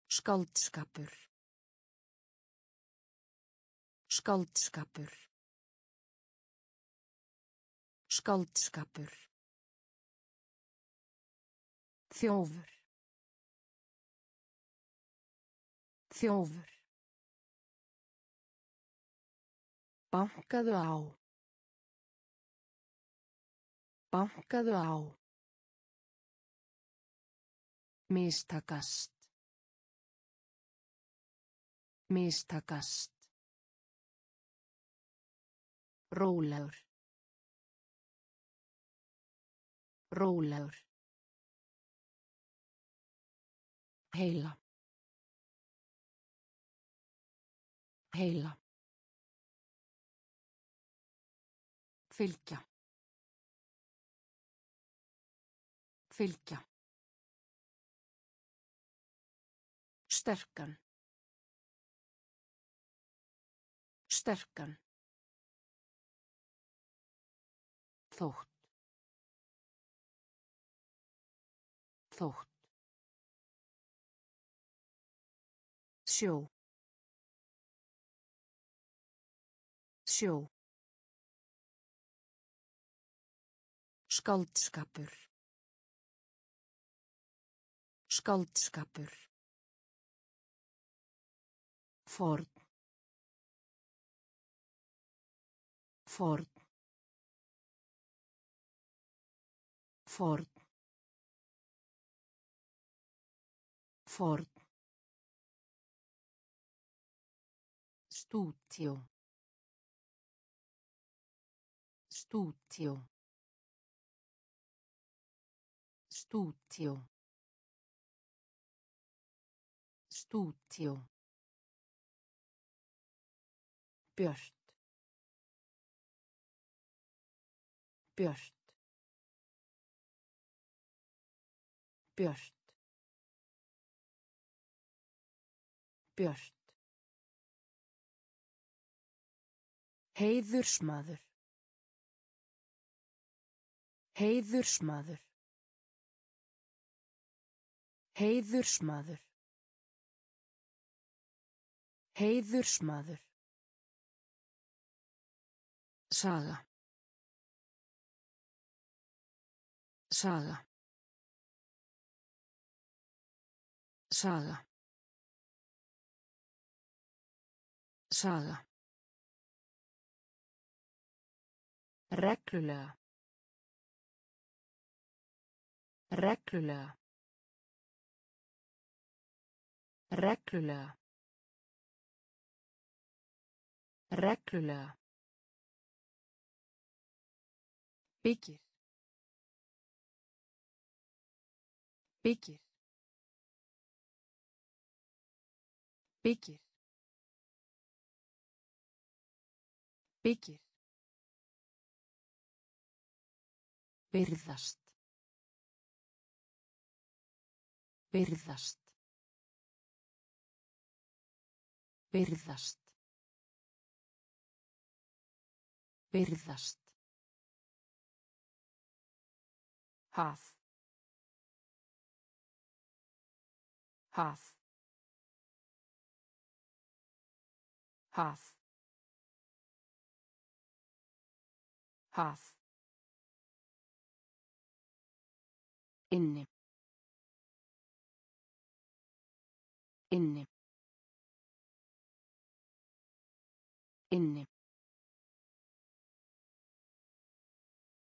Skáldskapur. Skáldskapur. Skáldskapur. Þjófur. Þjófur. Bankaðu á. Bankaðu á. Mistakast. Mistakast. Rólegur. Rólegur. Heila. Heila. Fylgja. Fylgja. Sterkan. Sterkan. Þótt. Þótt. Sjó. Sjó. Skáldskapur. Skáldskapur. Ford. Ford. Ford. Ford. Stúdíó. Stúdíó. Stúdíó. Stúdíó. Björt. Björt. Björt. Björt. Heiðursmaður. Heiðursmaður. Heiðursmaður. Heiðursmaður. Saga. Saga. Saga. Saga. Reglulega. Reglulega. Reglulega. Reglulega. Byggir. Byggir. Byggir. Byggir. Virðast. Virðast. Virðast. Virðast. Haf. Haf. Haf. Haf. Inni. Inni. Inni.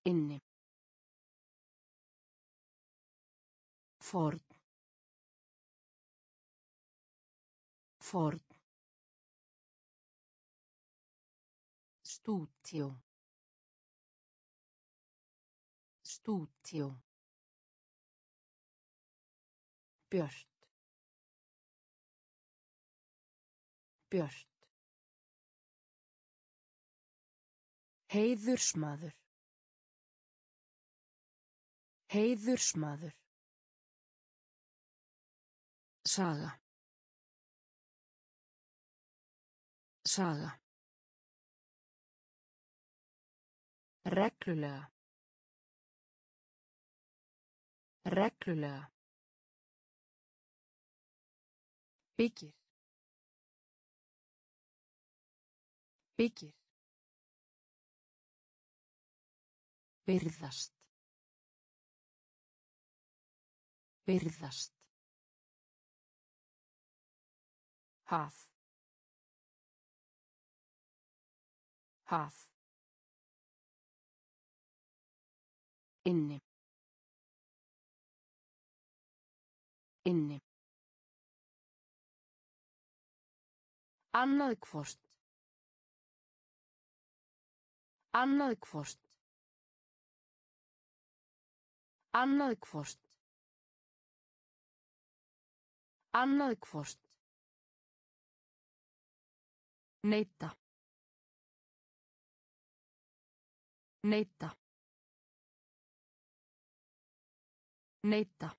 Inni. Ford. Ford. Stúdíó. Stúdíó. Björt. Björt. Heiðursmaður. Heiðursmaður. Saga. Saga. Reglulega. Reglulega. Byggir. Byggir. Virðast. Virðast. Haf. Haf. Inni. Inni. Annað hvort. Annað hvort. Annað hvort. Annað hvort. Neita. Neita. Neita.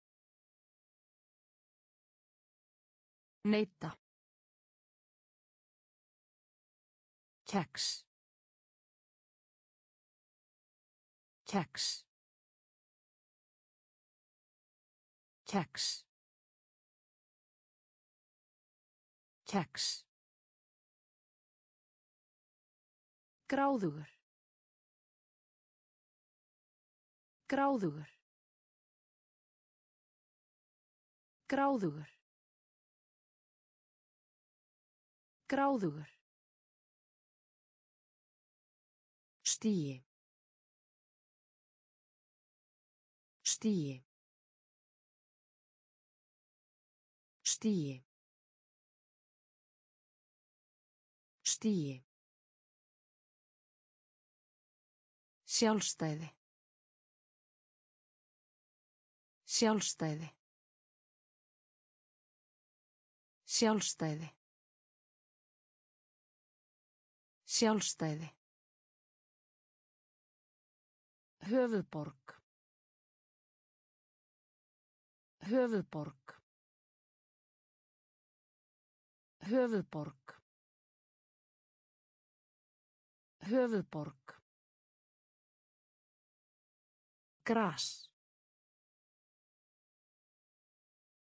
Neita. Keks. Keks. Keks. Keks. Gráðugur. Gráðugur. Gráðugur. Gráðugur. Stíi. Stíi. Stíi. Stíi. Sjálfstæði. Sjálfstæði. Sjálfstæði. Sjálfstæði. Höfuðborg. Höfuðborg. Höfuðborg. Höfuðborg. Gras.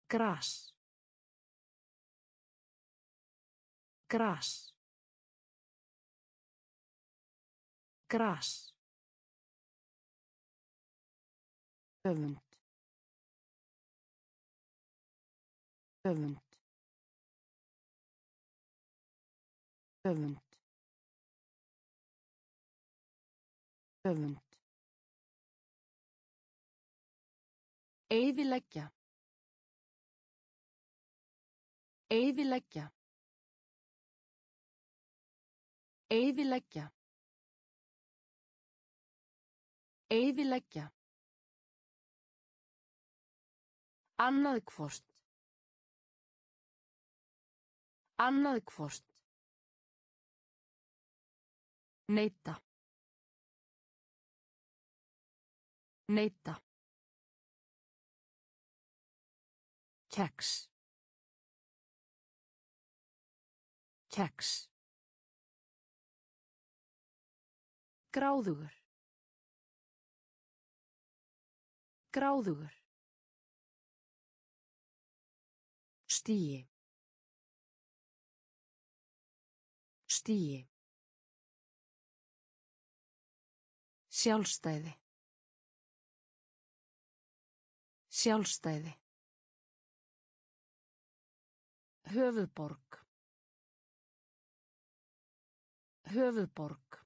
Gras. Gras. Gras. Öfund öfund öfund öfund Eyðileggja. Eyðileggja. Eyðileggja. Eyðileggja. Annað hvort. Annað hvort. Neita. Neita. Keks. Keks. Gráðugur. Gráðugur. Stíi. Stíi. Sjálfstæði. Sjálfstæði. Höfuðborg. Höfuðborg.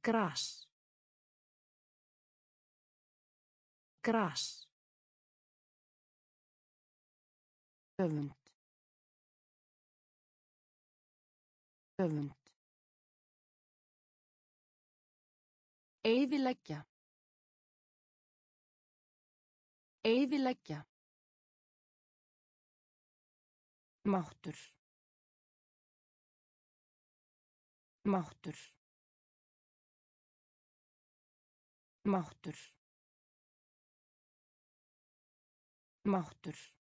Gras. Gras. Öfund öfund Eyðileggja. Eyðileggja. Máttur. Máttur. Máttur. Máttur.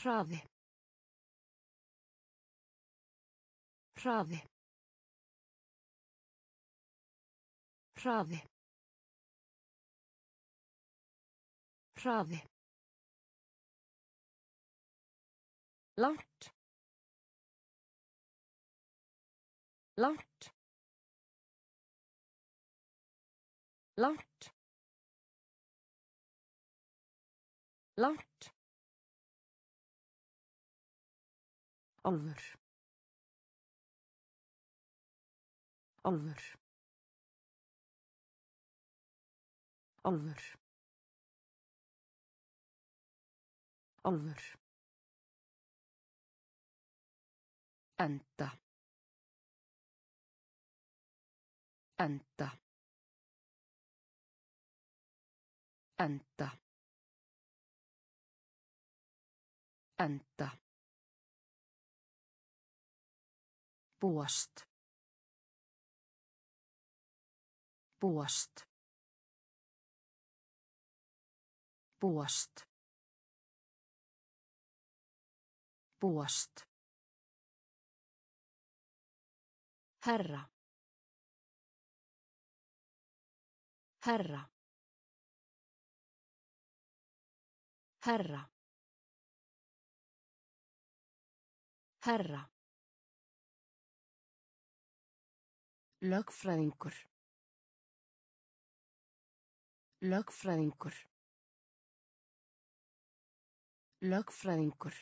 Hraði. Hraði. Hraði. Hraði. Langt. Langt. Langt. Langt. Álfur. Álfur. Álfur. Álfur. Enda. Enda. Enda. Enda. Búast. Búast. Búast. Búast. Herra. Herra. Herra. Herra. Lögfræðingur. Lögfræðingur. Lögfræðingur.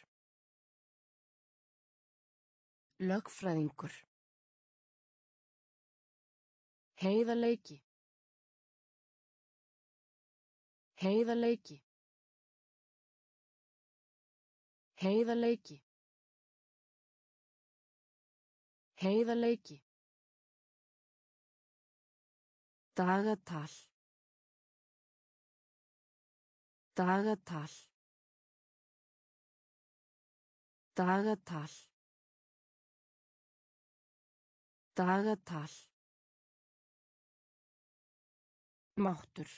Lögfræðingur. Heiðarleiki. Heiðarleiki. Heiðarleiki. Heiðarleiki. Dagatal. Dagatal. Dagatal. Dagatal. Máttur.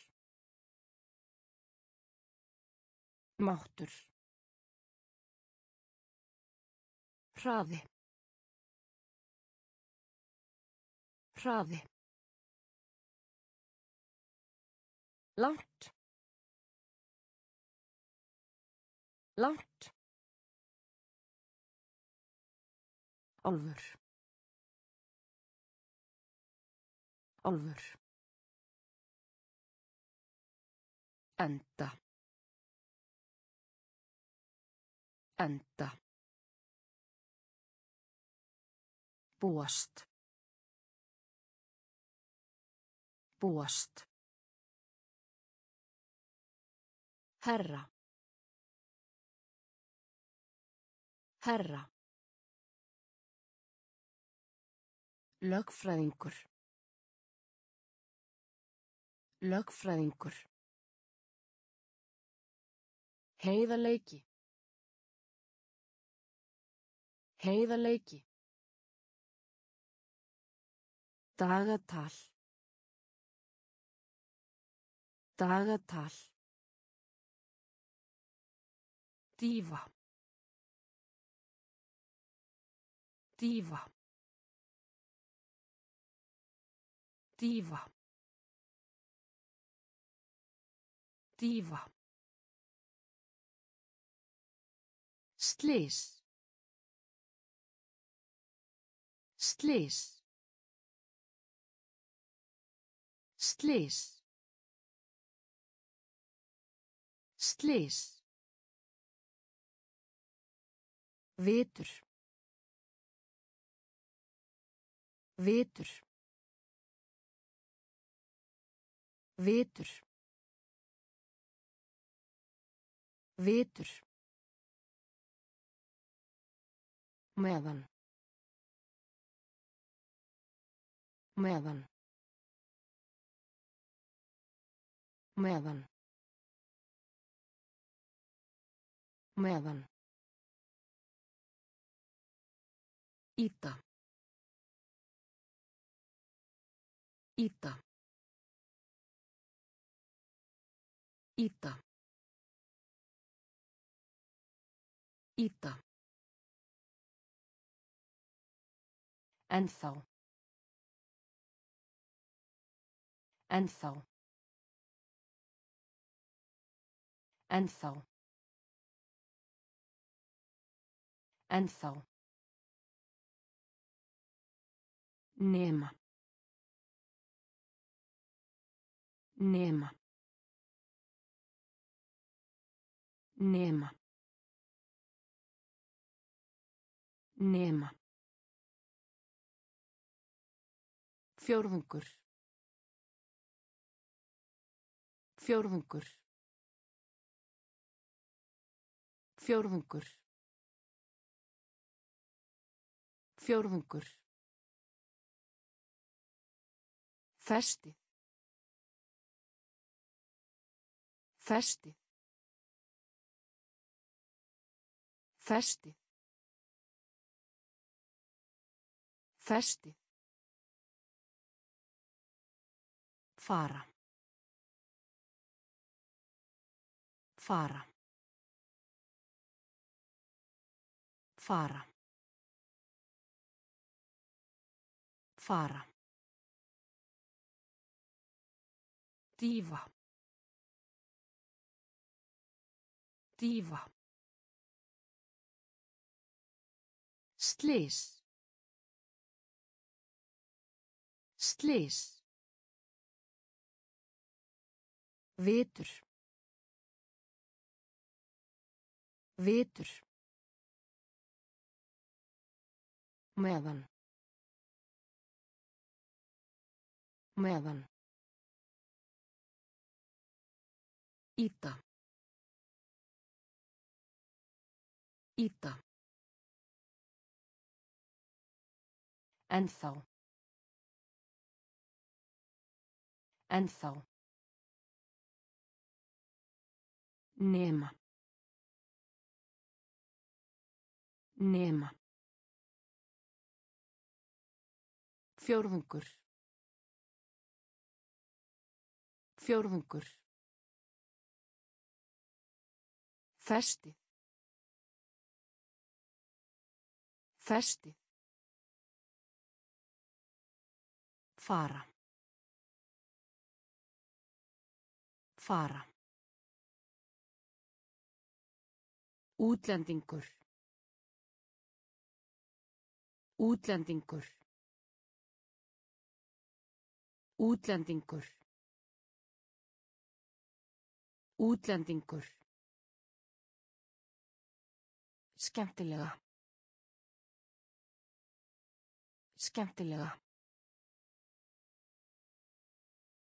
Máttur. Hraði. Hraði. Langt. Langt. Álfur. Álfur. Enda. Enda. Búast. Búast. Herra. Herra. Lögfræðingur. Lögfræðingur. Heiðarleiki. Heiðarleiki. Dagatal. Dagatal. Dífa. Dífa. Dífa. Dífa. Slys. Slys. Slys. Slys. Vitur. Vitur. Vitur. Vitur. meðan meðan meðan meðan Íta. Íta. Íta. Íta. Ennþá. Ennþá. Ennþá. Ennþá. Nema. Nema. Nema. Nema. Fjórðungur. Fjórðungur. Fjórðungur. Fjórðungur. Festi. Festi. Festi. Festi. Fara. Fara. Fara. Fara. Dífa. Dífa. Slís. Slís. Vitur. Vitur. Meðan. Meðan. Íta. Íta. Ennþá. Ennþá. Nema. Nema. Fjórðungur. Fjórðungur. Festi. Festi. Fara. Fara. Útlendingur. Útlendingur. Útlendingur. Útlendingur. Skemmtilega. Skemmtilega.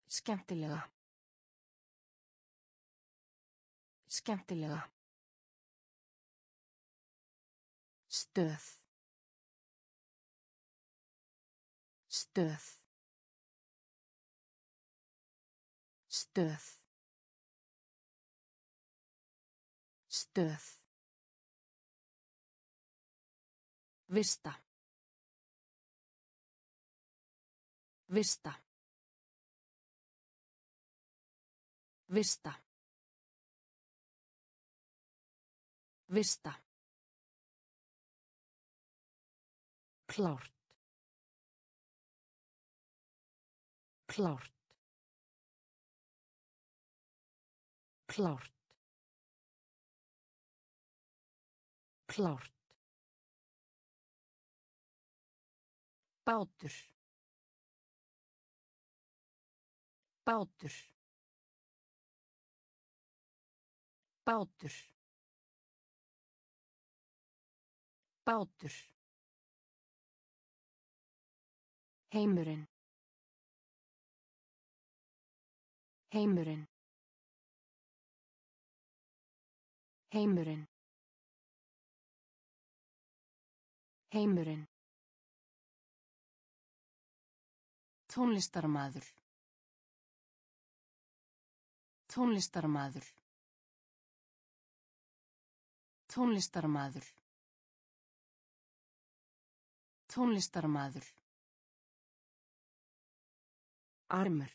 Skemmtilega. Skemmtilega. Stöð. Stöð. Stöð. Stöð. Vista. Vista. Vista. Vista. Klárt. Klárt. Klárt. Klárt. Bátur. Bátur. Bátur. Bátur. Heimurinn. Heimurinn. Heimurinn. Heimurinn. Tónlistarmaður. Tónlistarmaður. Tónlistarmaður. Tónlistarmaður. Armur.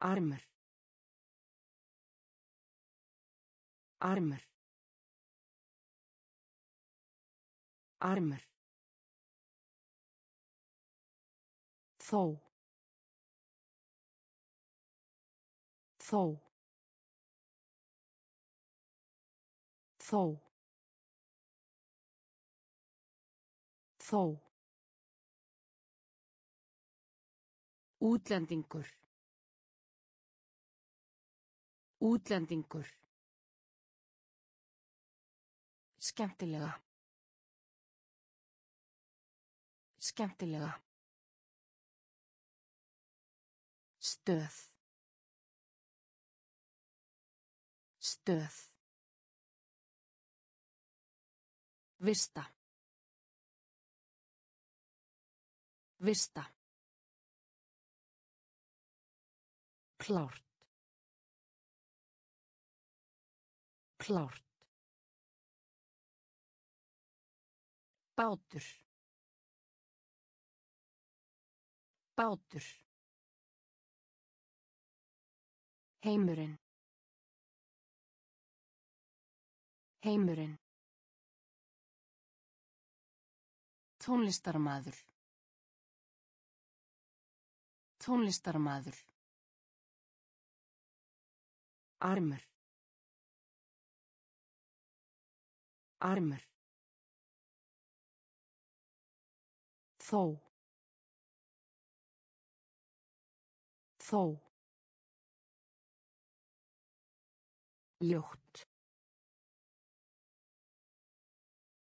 Armur. Armur. Armur. Þó. Þó. Þó. Þó. Útlendingur. Útlendingur. Skemmtilega. Skemmtilega. Stöð. Stöð. Vista. Vista. Klárt. Klárt. Bátur. Bátur. Heimurinn. Heimurinn. Tónlistarmaður. Tónlistarmaður. Armur. Armur. Þó. Þó. Ljótt.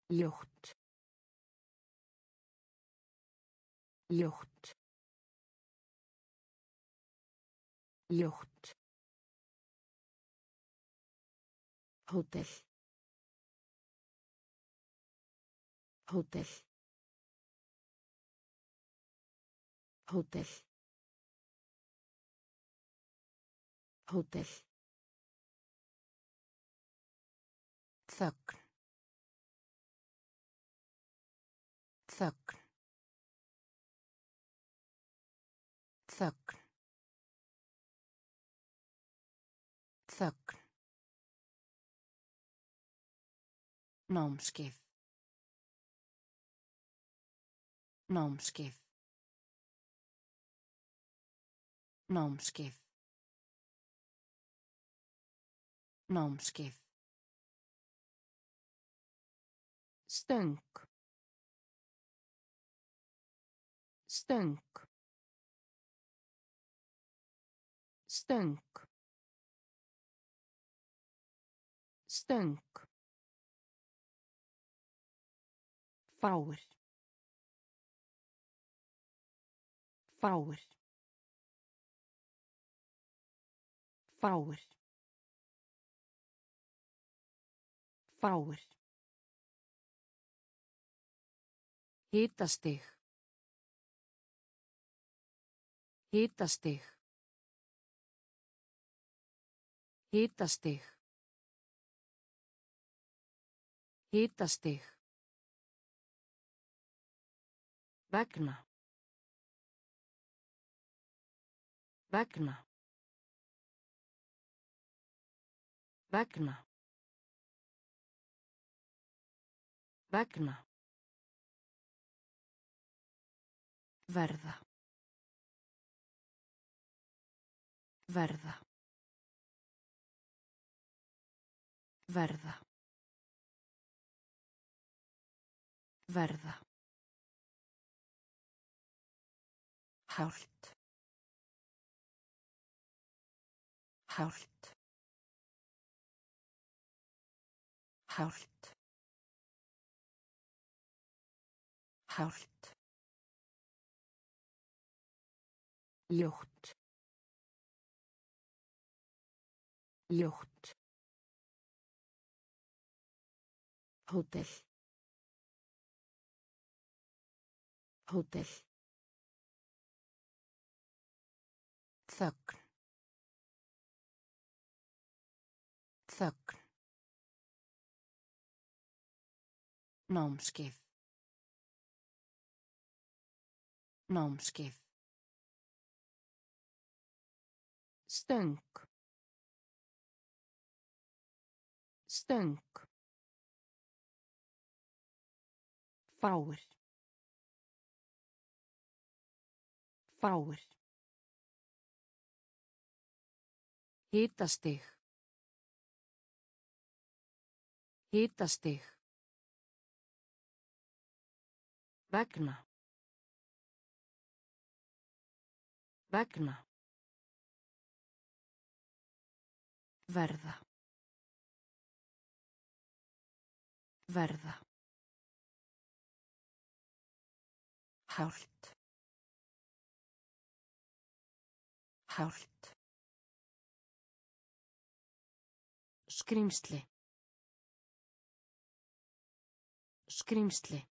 Ljótt. Ljótt. Ljótt. Hótel. Hótel. Hótel. Hótel. Þögn. Þögn. Þögn. Þögn. Námskeið. Námskeið. Námskeið. Námskeið. Stöng. Stöng. Stöng. Stöng. Fáir. Fáir. Fáir. Fáir. Hitastig. Hitastig. Hitastig. Hitastig. Vegna. Vegna. Vegna. Vegna. Verða. Verða. Verða. Verða. Hált. Hált. Hált. Hált. Ljótt. Ljótt. Hótel. Hótel. Þögn. Þögn. Námskeið. Námskeið. Stöng. Stöng. Fáir. Fáir. Hitastig. Hitastig. Vegna. Vegna. Verða. Verða. Hált. Hált. Skrýmsli. Skrýmsli.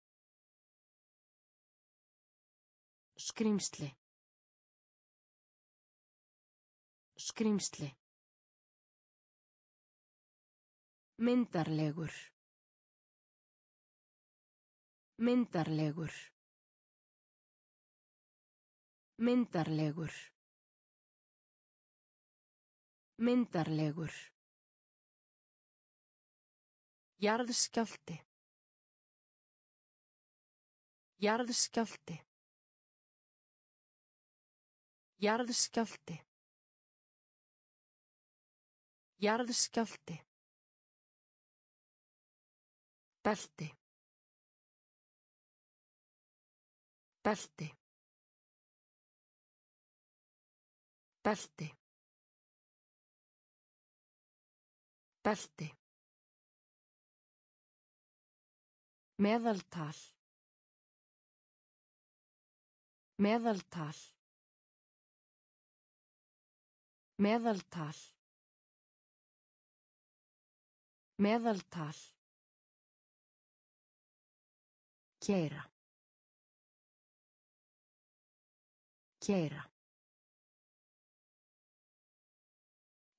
Skrýmsli. Skrýmsli. Myndarlegur. Myndarlegur. Myndarlegur. Myndarlegur. Jarðskjálti. Jarðskjálti. Jarðskjálti. Jarðskjálti. Belti. Belti. Belti. Belti. Meðaltal. Meðaltal. Meðaltal. Meðaltal. Keira. Keira.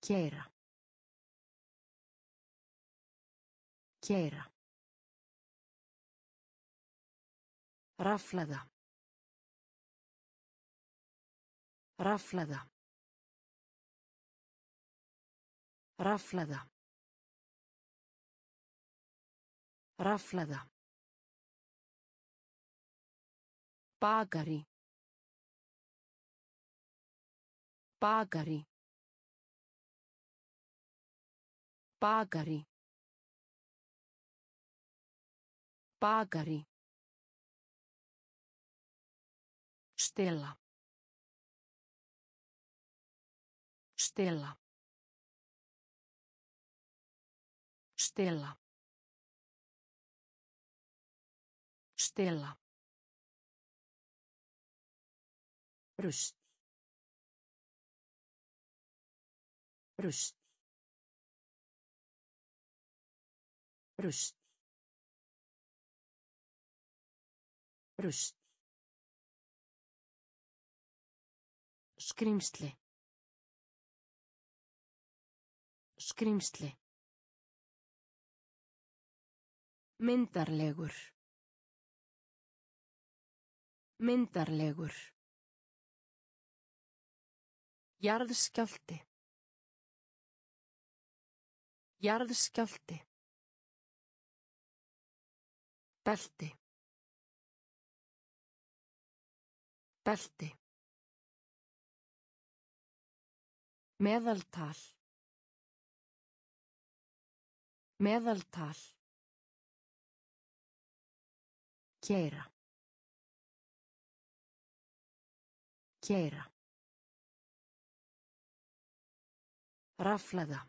Keira. Keira. Raflaða. Raflaða. Raflaða. Raflaða. Bagari. Bagari. Bagari. Bagari. Stela. Stela. Stela. Stela. Rust. Rust. Rust. Rust. Skrýmsli. Skrýmsli. Myndarlegur. Myndarlegur. Jarðskjálti. Jarðskjálti. Belti. Belti. Meðaltal. Meðaltal. Keira. Keira. Raflaða.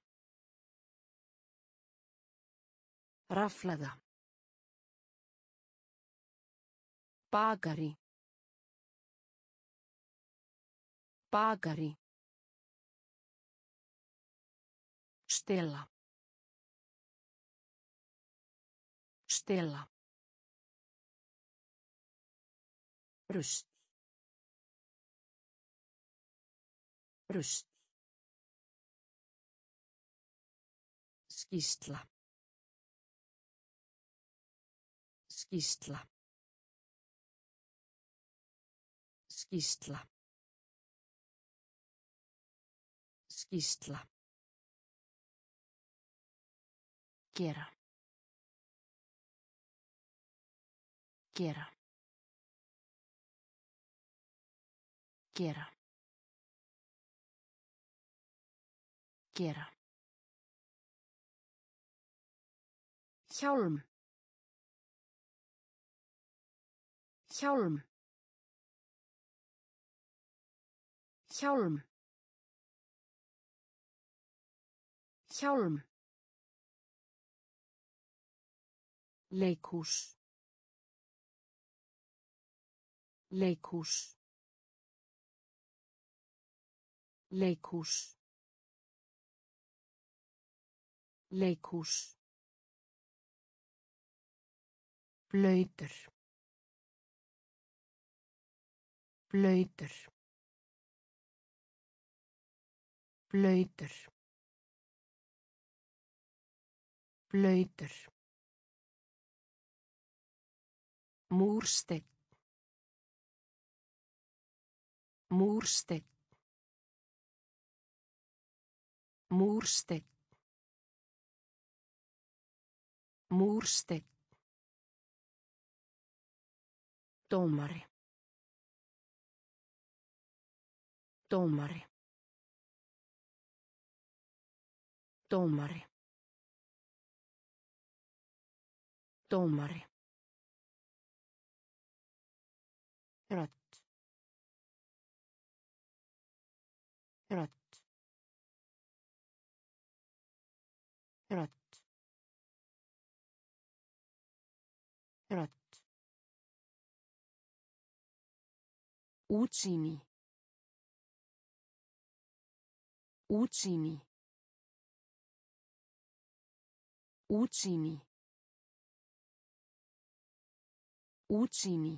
Raflaða. Bagari. Bagari. Stela. Stela. Rust. Rust. Skýsla. Skýsla. Skýsla. Skýsla. Gera. Gera. Gera. Gera. Hjálm. Hjálm. Hjálm. Hjálm. Leikhús. Leikhús. Leikhús. Leikhús. Blöytur. Blöytur. Blöytur. Blöytur. Múrstegn. Múrstegn. Múrstegn. Múrstegn. Dómari. Dómari. Dómari. Dómari. Rödd. Rödd. Rödd. Rödd. Útsýni. Útsýni. Útsýni. Útsýni.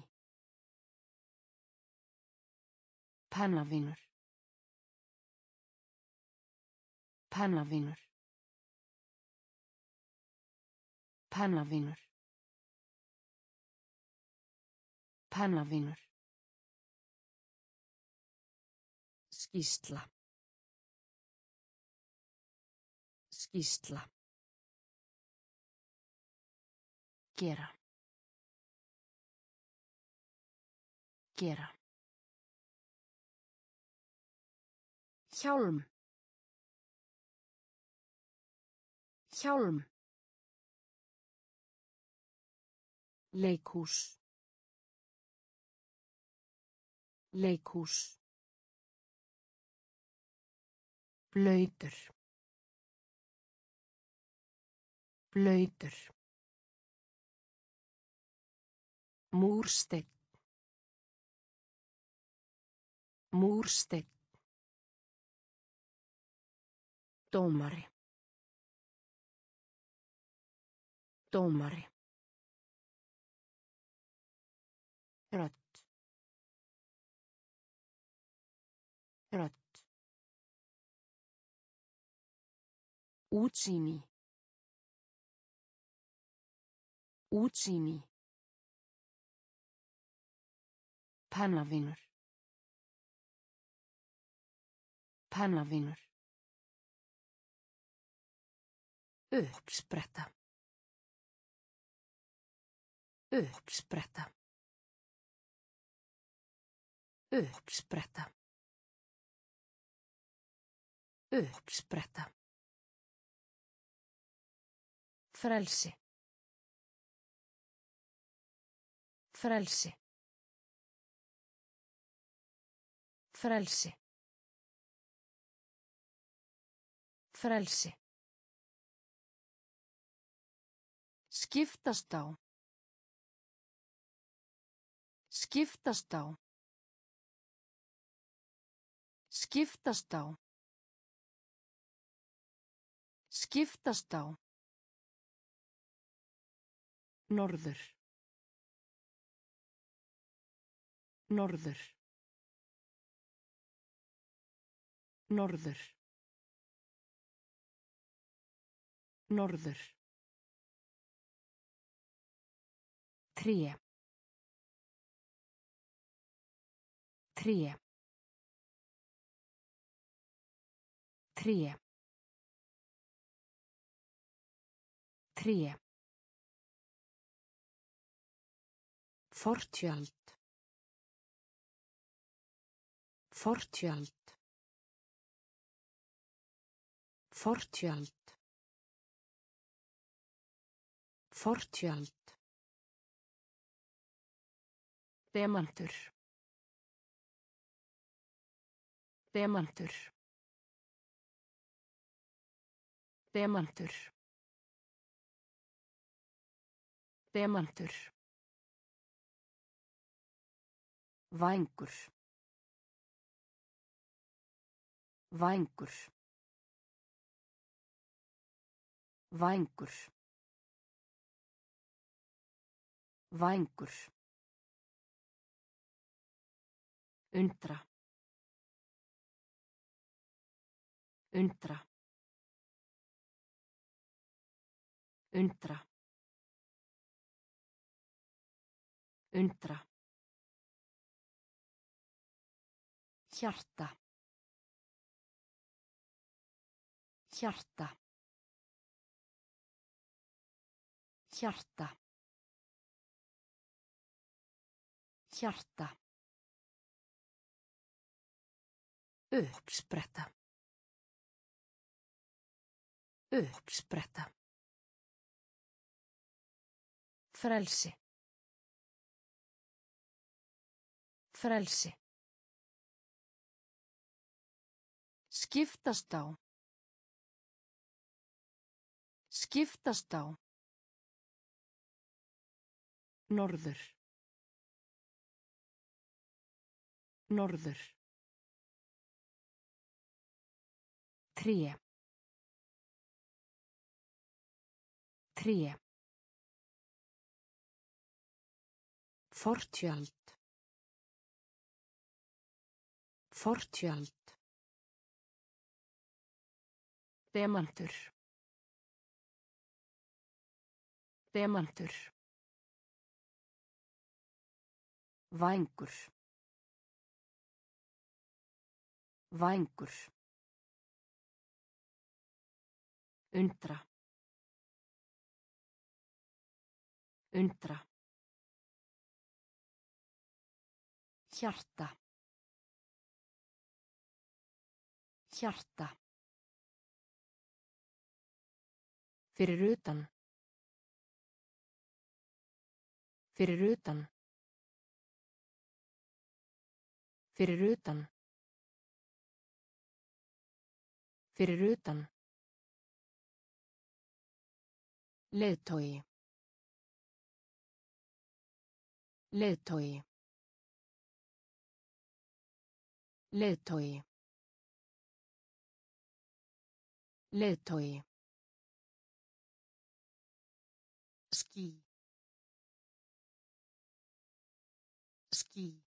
Pennavinur. Pennavinur. Pennavinur. Pennavinur. Skýsla. Skýsla. Gera. Gera. Hjálm. Hjálm. Leikhús. Leikhús. Blöytur. Blöytur. Múrstegn. Múrstegn. Dómari. Dómari. Rödd. Rödd. Útsýni. Útsýni. Pennavinur. Pennavinur. Uppspretta. Uppspretta. Uppspretta. Uppspretta. Frelsi. Frelsi. Frelsi. Frelsi. Skiptast á. Skiptast á. Skiptast á. Skiptast á. Norður. Norður. Norður. Norður. Tré. Tré. Tré. Tré. Fortjöld. Fortjöld. Fortjöld. Fortjöld. Demantur. Demantur. Demantur. Demantur. Vængur. Vængur. Vængur. Vængur. Undra. Undra. Undra. Undra. Hjarta. Hjarta. Hjarta. Hjarta. Uppspretta. Uppspretta. Frelsi. Frelsi. Skiptast á. Skiptast á. Norður. Norður. Tré. Tré. Fortjöld. Fortjöld. Demantur. Demantur. Vængur. Vængur. Undra. Undra. Hjarta. Hjarta. Fyrir utan. Fyrir utan. Fyrir utan. Fyrir utan. Leiðtogi. Leiðtogi. Leiðtogi. Leiðtogi. Ský. Ský.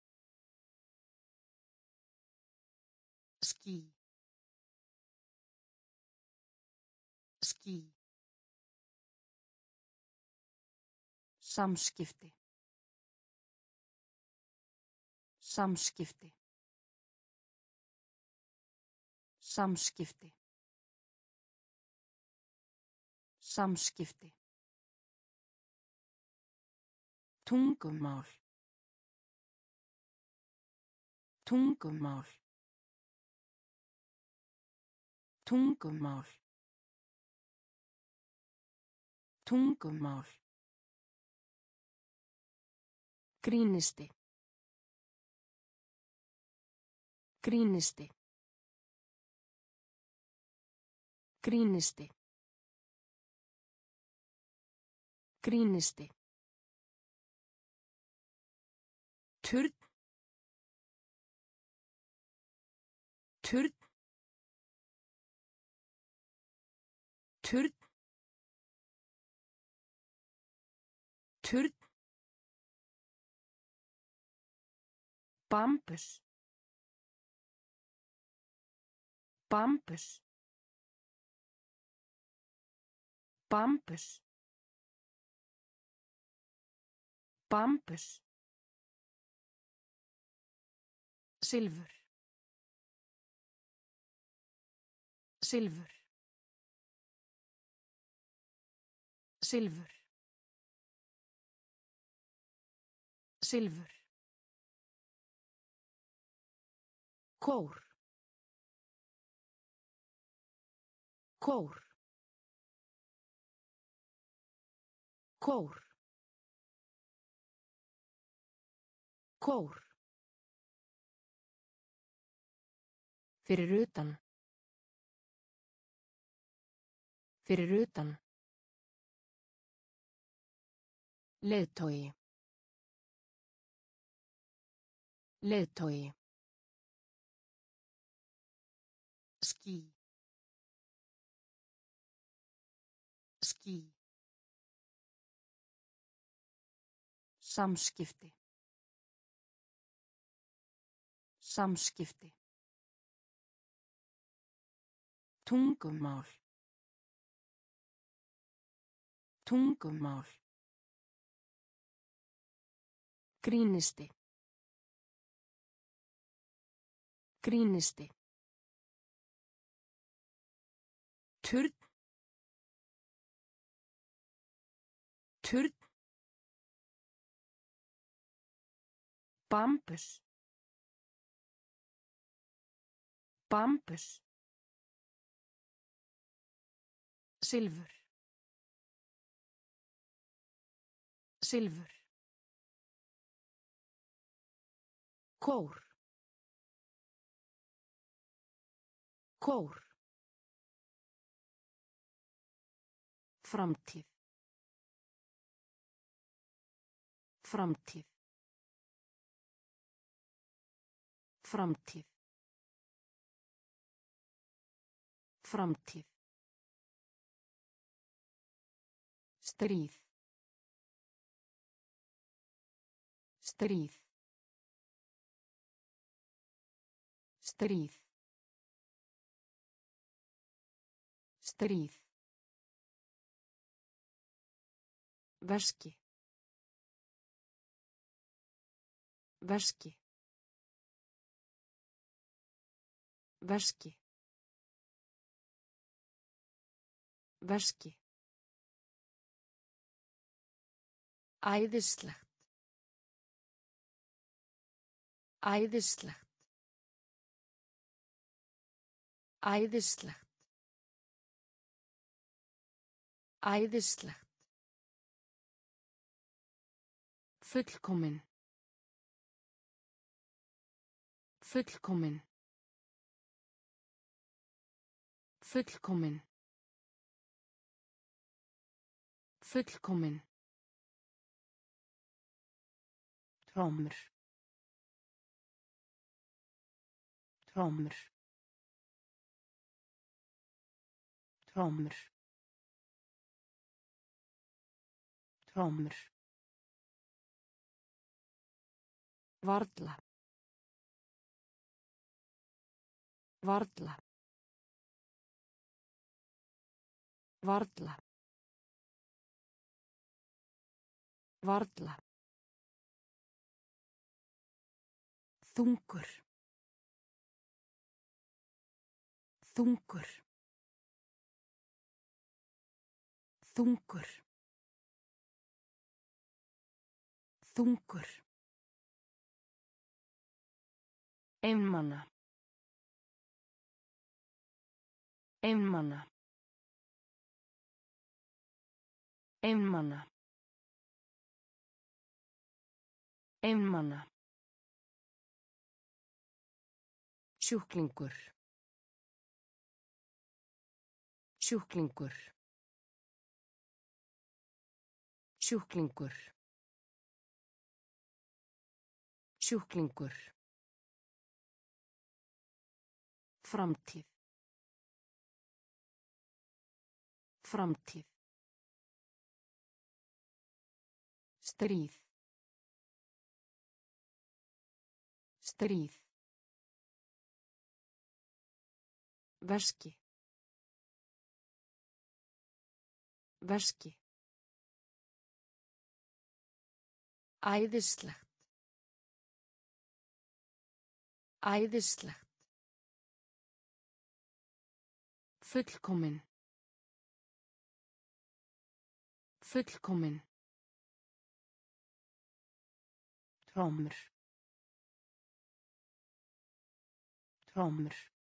Ský. Ský. Samskipti. Samskipti. Samskipti. Samskipti. Tungumál. Tungumál. Tungumál. Tungumál. Grínisti. Grínisti. Grínisti. Grínisti. Turn. Turn. Turn. Turn. Bambus. Bambus. Bambus. Bambus. Silfur. Silfur. Silfur. Silfur. Kór. Kór. Kór. Kór. Fyrir utan. Fyrir utan. Leiðtogi. Leiðtogi. Ský. Ský. Samskipti. Samskipti. Tungumál. Tungumál. Grínisti. Grínisti. Turn. Turn. Bambus. Bambus. Silfur. Silfur. Kór. Kór. Framtíð. Framtíð. Framtíð. Framtíð. Stríð. Stríð. Stríð. Stríð. Veski. Veski. Veski. Veski. Æðislegt. Æðislegt. Æðislegt. Æðislegt. Fullkomin. Fullkomin. Fullkomin. Fullkomin. Trommur. Trommur. Trommur. Trommur. Varla. Varla. Varla. Varla. Þungur. Þungur. Þungur. Þungur. Einmana. Einmana. Einmana. Einmana. Sjúklingur. Sjúklingur. Sjúklingur. Sjúklingur. Framtíð. Framtíð. Stríð. Stríð. Veski. Veski. Æðislegt. Æðislegt. Fullkomin. Fullkomin. Trommur. Trommur.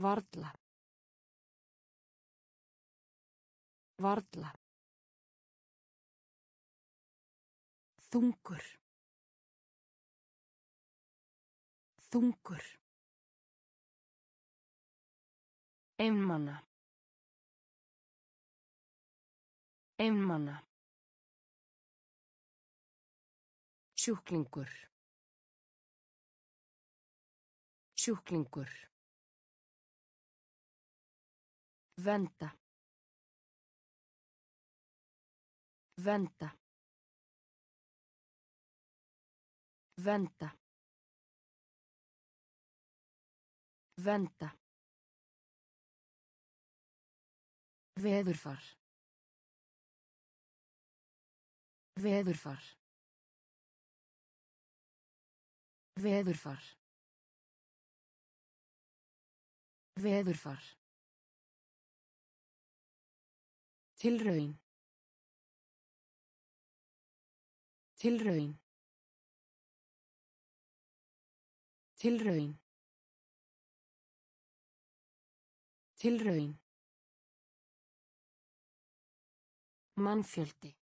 Varla. Varla. Þungur. Þungur. Einmana. Einmana. Sjúklingur. Sjúklingur. Venda. Venda. Venda. Venda. Veðurfar. Veðurfar. Veðurfar. Veðurfar. Tilraun. Tilraun. Tilraun. Tilraun. Mannfjöldi.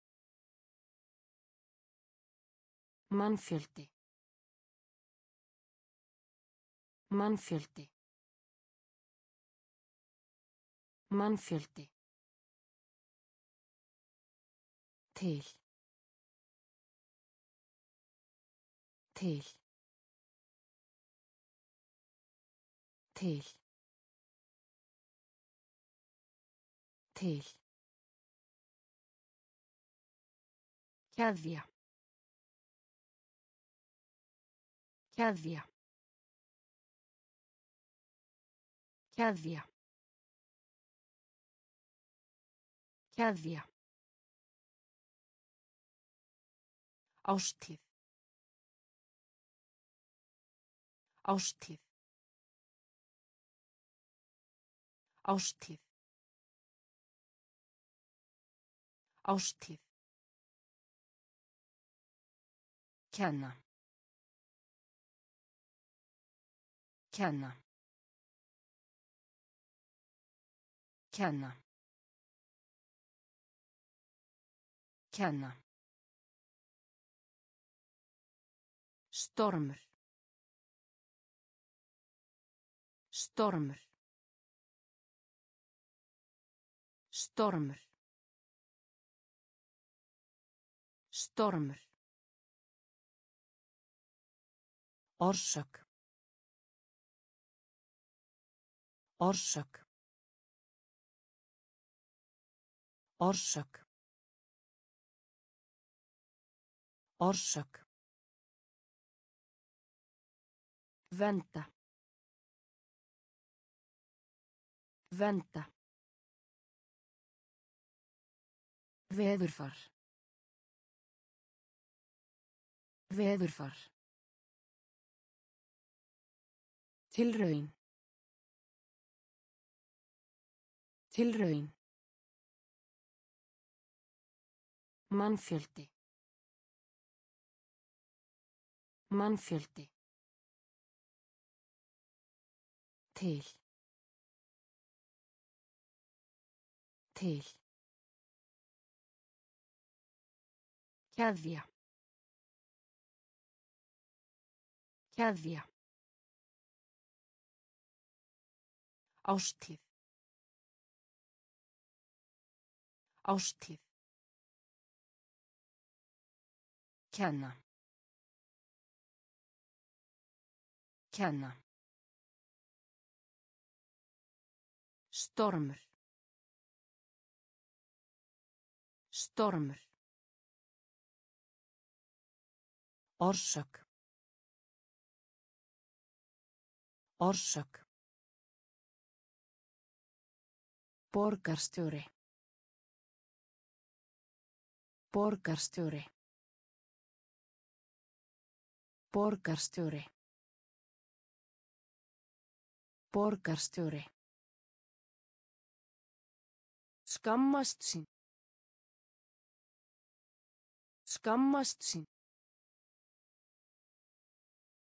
Mannfjöldi. Mannfjöldi. Mannfjöldi. Til. Til. Til. Til. Keðja. Keðja. Keðja. Keðja. Ástíð. Ástíð. Ástíð. Ástíð. Kenna. Kenna. Kenna. Kenna. Stormur. Stormur. Stormur. Stormur. Orsök. Orsök. Orsök. Orsök. Venda. Venda. Veðurfar. Veðurfar. Tilraun. Tilraun. Mannfjöldi. Mannfjöldi. Til. Til. Keðja. Keðja. Ástíð. Ástíð. Kenna. Kenna. Stormur. Stormur. Orsök. Orsök. Borgarstjóri. Borgarstjóri. Borgarstjóri. Borgarstjóri. Skammast sín. Skammast sín.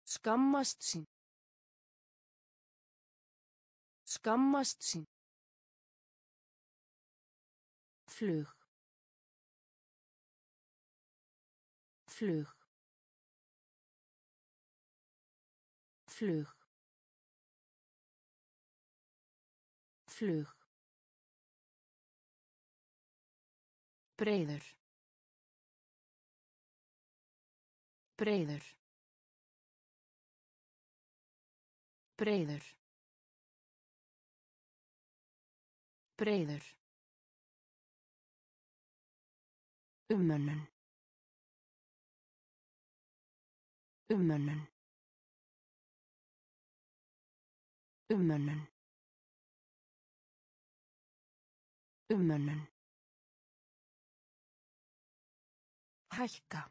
Skammast sín. Skammast sín. Flug. Flug. Flug. Flug. Breiður. Breiður. Breiður. Breiður. Umönnun. Umönnun. Umönnun. Umönnun. Hækka.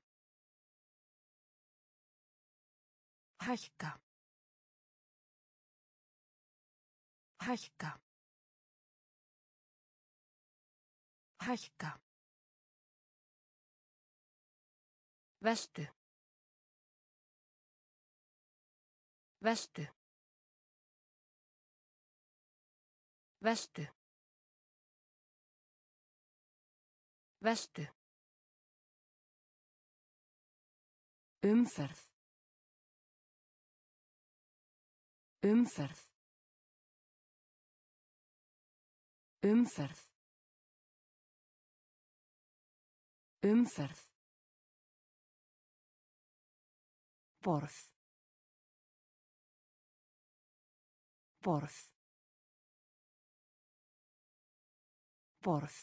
Hækka. Hækka. Hækka. Vestu. Vestu. Vestu. Vestu. Umferð. Umferð. Umferð. Umferð. Borð. Borð. Borð.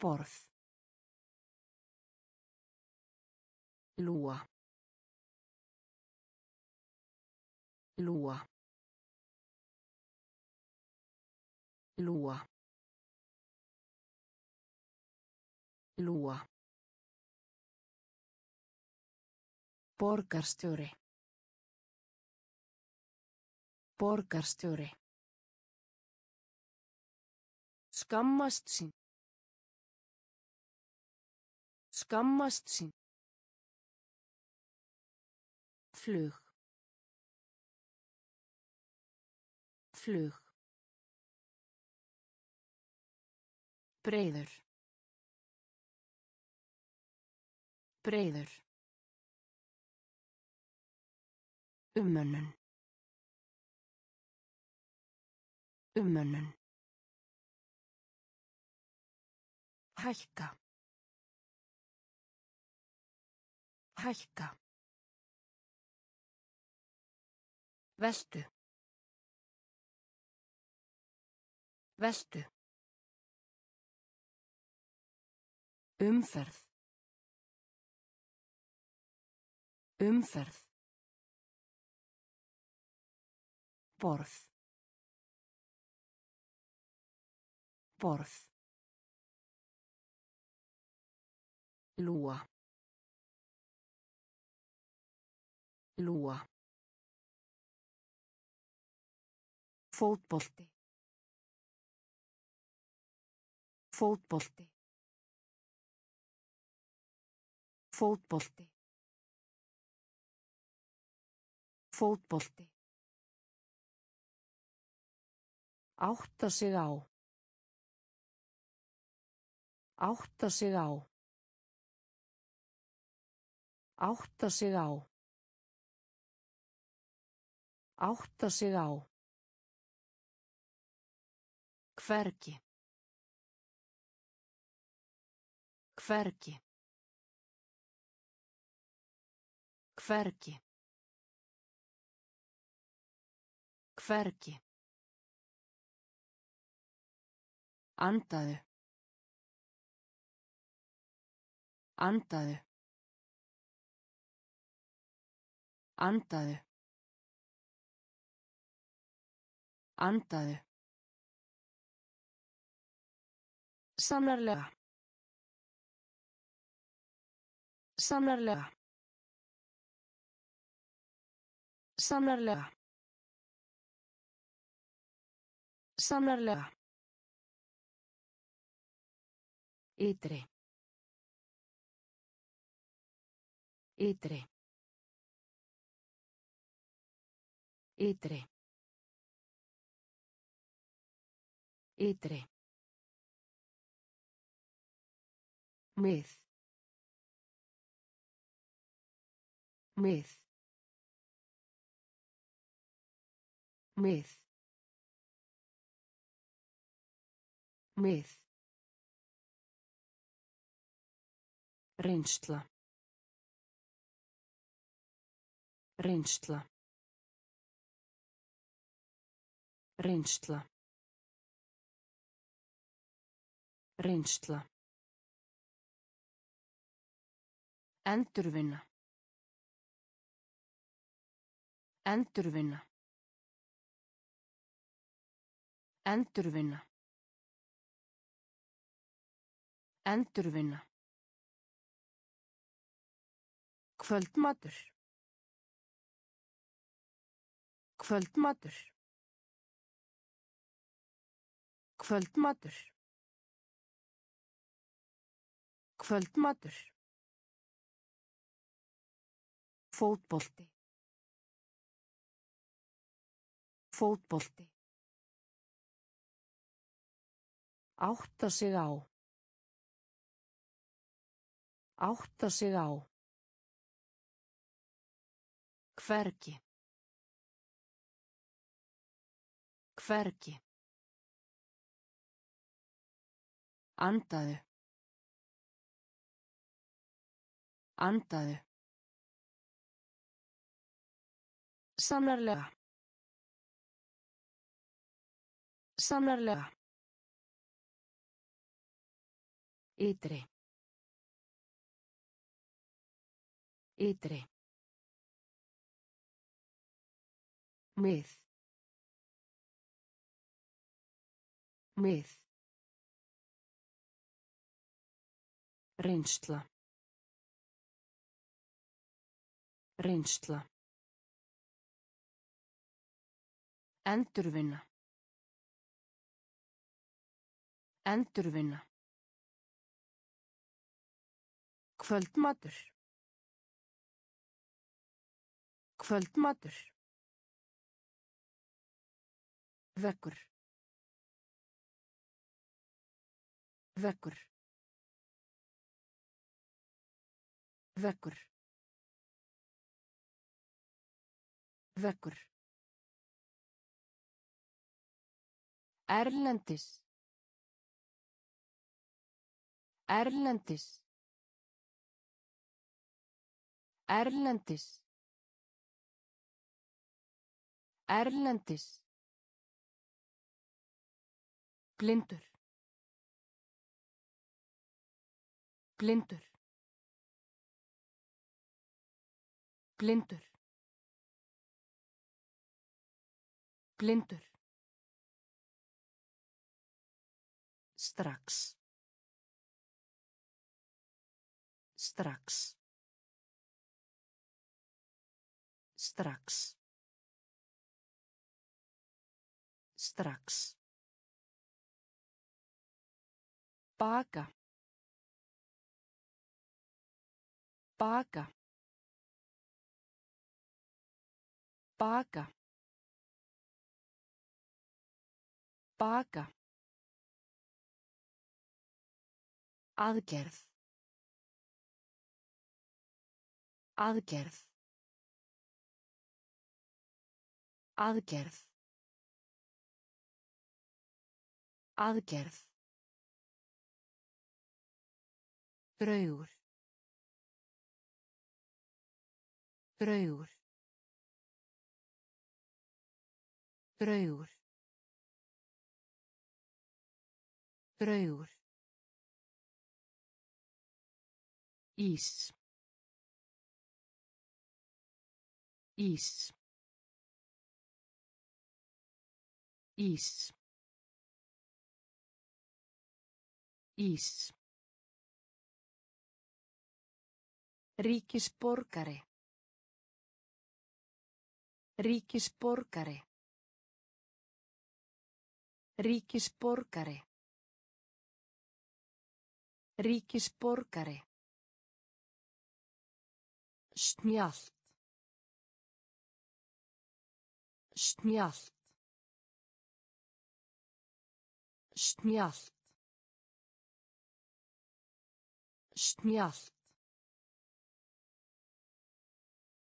Borð. Lúa. Lúa. Lúa. Lúa. Borgarstjóri. Borgarstjóri. Skammast sín. Skammast sín. Flug. Flug. Breiður. Breiður. Umönnun. Umönnun. Hækka. Hækka. Vestu. Vestu. Umferð. Umferð. Borð. Borð. Lúa. Lúa. Fótbolti. Fótbolti. Fótbolti. Fótbolti. Átta sig á. Átta sig á. Átta sig á. Átta sig á. Hvergi. Hvergi. Hvergi. Hvergi. Andaðu. Andaðu. Andaðu. Andaðu. Sannarlega. Sannarlega. Sannarlega. Sannarlega. Ytri. Ytri. Ytri. Ytri. Mið. Mið. Mið. Mið. Reynsla. Reynsla. Reynsla. Reynsla. Endurvinna. Endurvinna. Endurvinna. Endurvinna. Kvöldmatur. Kvöldmatur. Kvöldmatur. Kvöldmatur. Fótbolti. Fótbolti. Átta sig á. Átta sig á. Hvergi. Hvergi. Andaðu. Andaðu. Sannarlega. Sannarlega. Ytri. Ytri. Mið. Mið. Reynsla. Reynsla. Endurvinna. Endurvinna. Kvöldmatur. Kvöldmatur. Vekkur. Vekkur. Vekkur. Vekkur. Erlendis. Erlendis. Erlendis. Erlendis. Blindur. Blindur. Blindur. Blindur. Strax. Strax. Strax. Strax. Baka. Baka. Baka. Baka. Aðgerð. Aðgerð. Aðgerð. Aðgerð. Draugur. Draugur. Draugur. Draugur. Ís. Ís. Ís. Ís. Ríkisborgari. Ríkisborgari. Ríkisborgari. Ríkisborgari. Snjallt. Snjallt. Snjallt. Snjallt.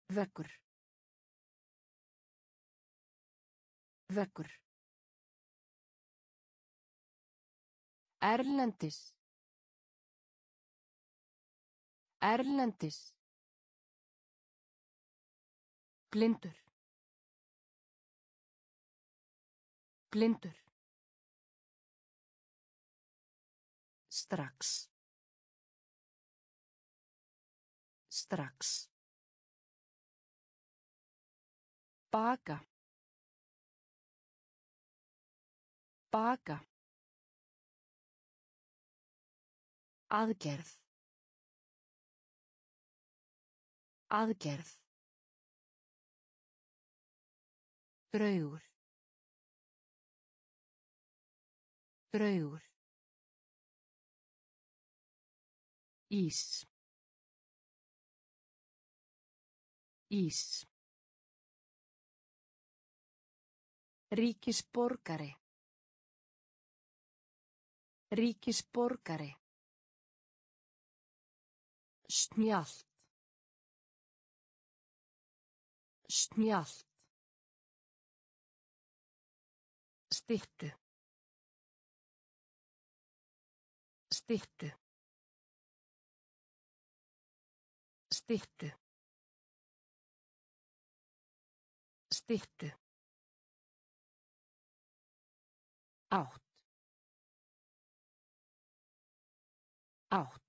Vekkur. Vekkur. Erlendis. Erlendis. Blindur. Blindur. Strax. Strax. Baka. Baka. Aðgerð. Aðgerð. Draugur. Draugur. Ís. Ís. Ríkisborgari. Ríkisborgari. Snjallt. Snjallt. Styttu. Styttu. Styttu. Styttu. Átt. Átt.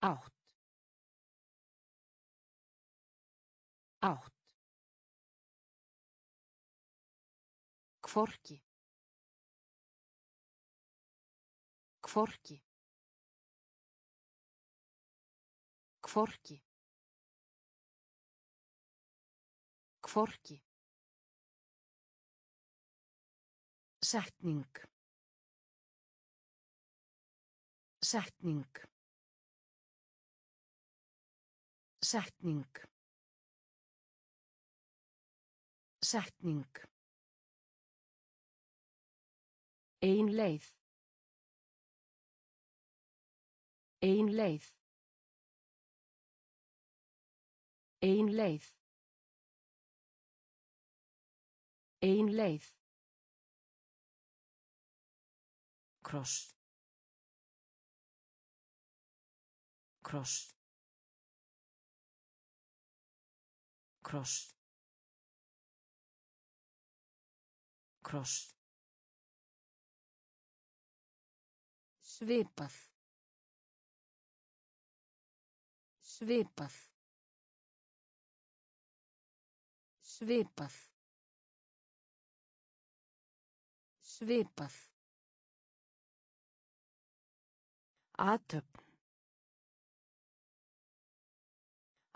Átt. Átt. Kvorki. Kvorki. Kvorki. Kvorki. Setning. Setning. Setning. Setning. Ein leið. Ein leið. Ein leið. Ein leið. Kross. Kross. Kross. Kross. Svipað. Svipað. Svipað. Svipað. Atöp.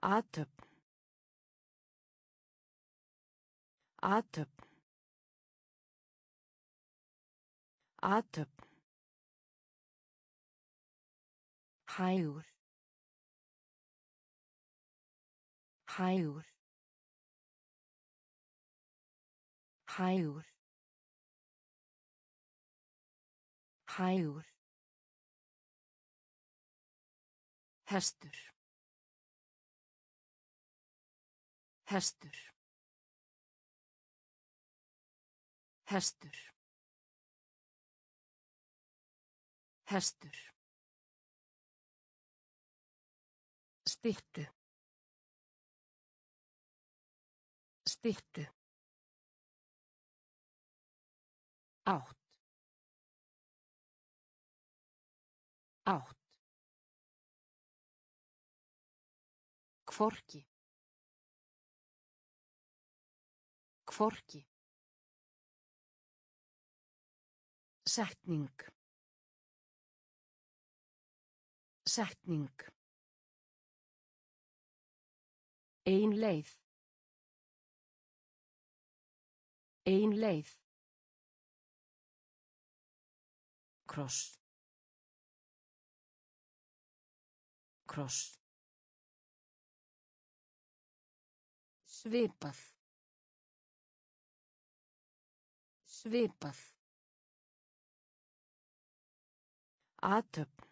Atöp. Atöp. Atöp. Hægur. Hægur. Hægur. Hægur. Hestur. Hestur. Hestur. Hestur. Styttu. Styttu. Átt. Átt. Kvorki. Kvorki. Setning. Setning. Ein leið. Ein leið. Kross. Kross. Svipað. Svipað. Atöp.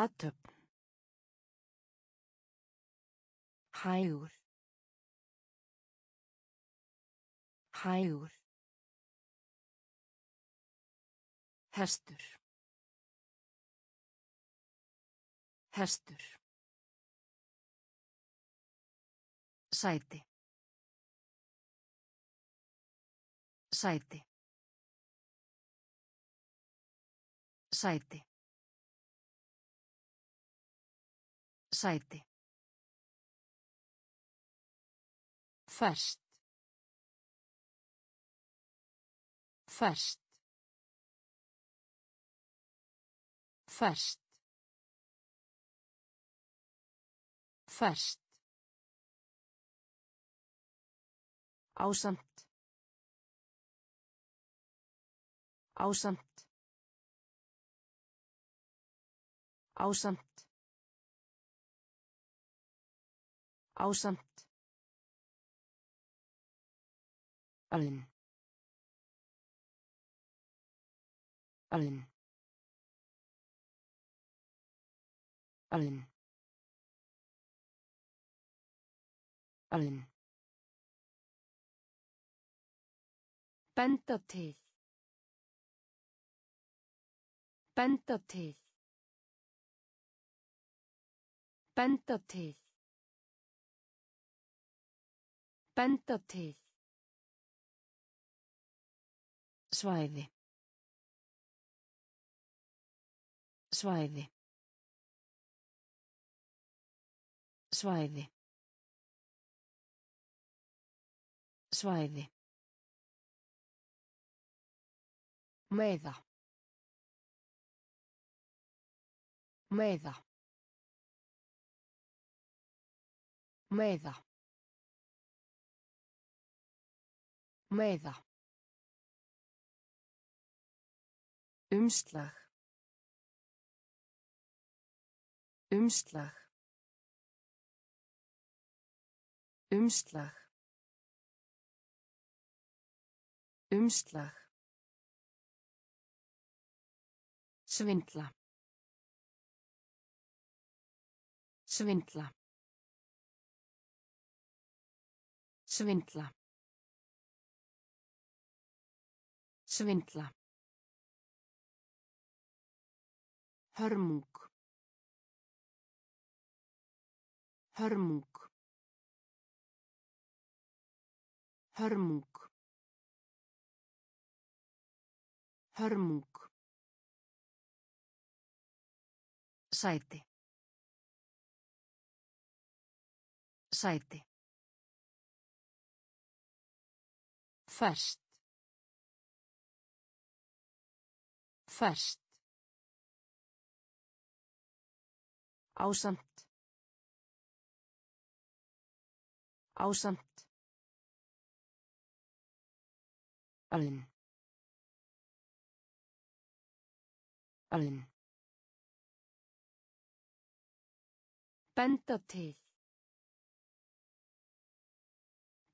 Atöp. Hægur. Hægur. Hestur. Hestur. Sæti. Sæti. Sæti. Sæti. Fest. Fest. Fest. Fest. Ásamt. Ásamt. Ásamt. Ásamt. Allen. Allen. Allen. Allen. Benda til. Benda til. Benda til. Benda til. Svæði. Svæði. Svæði. Svæði. Meiða. Meiða. Meiða. Meiða. Umslag. Umslag. Umslag. Umslag. Svindla. Svindla. Svindla. Svindla. Hörmung. Hörmung. Hörmung. Hörmung. Sæti. Sæti. Fest. Fest. Ásamt. Ásamt. Allen. Allen. Benda til.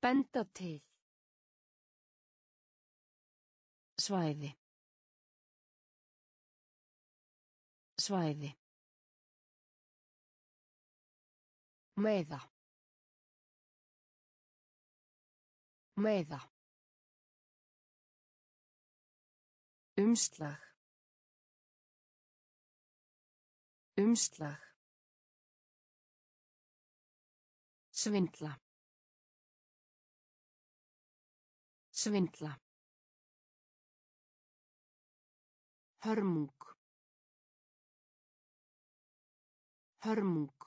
Benda til. Svæði. Svæði. Meiða. Meiða. Umslag. Umslag. Svindla. Svindla. Hörmung. Hörmung.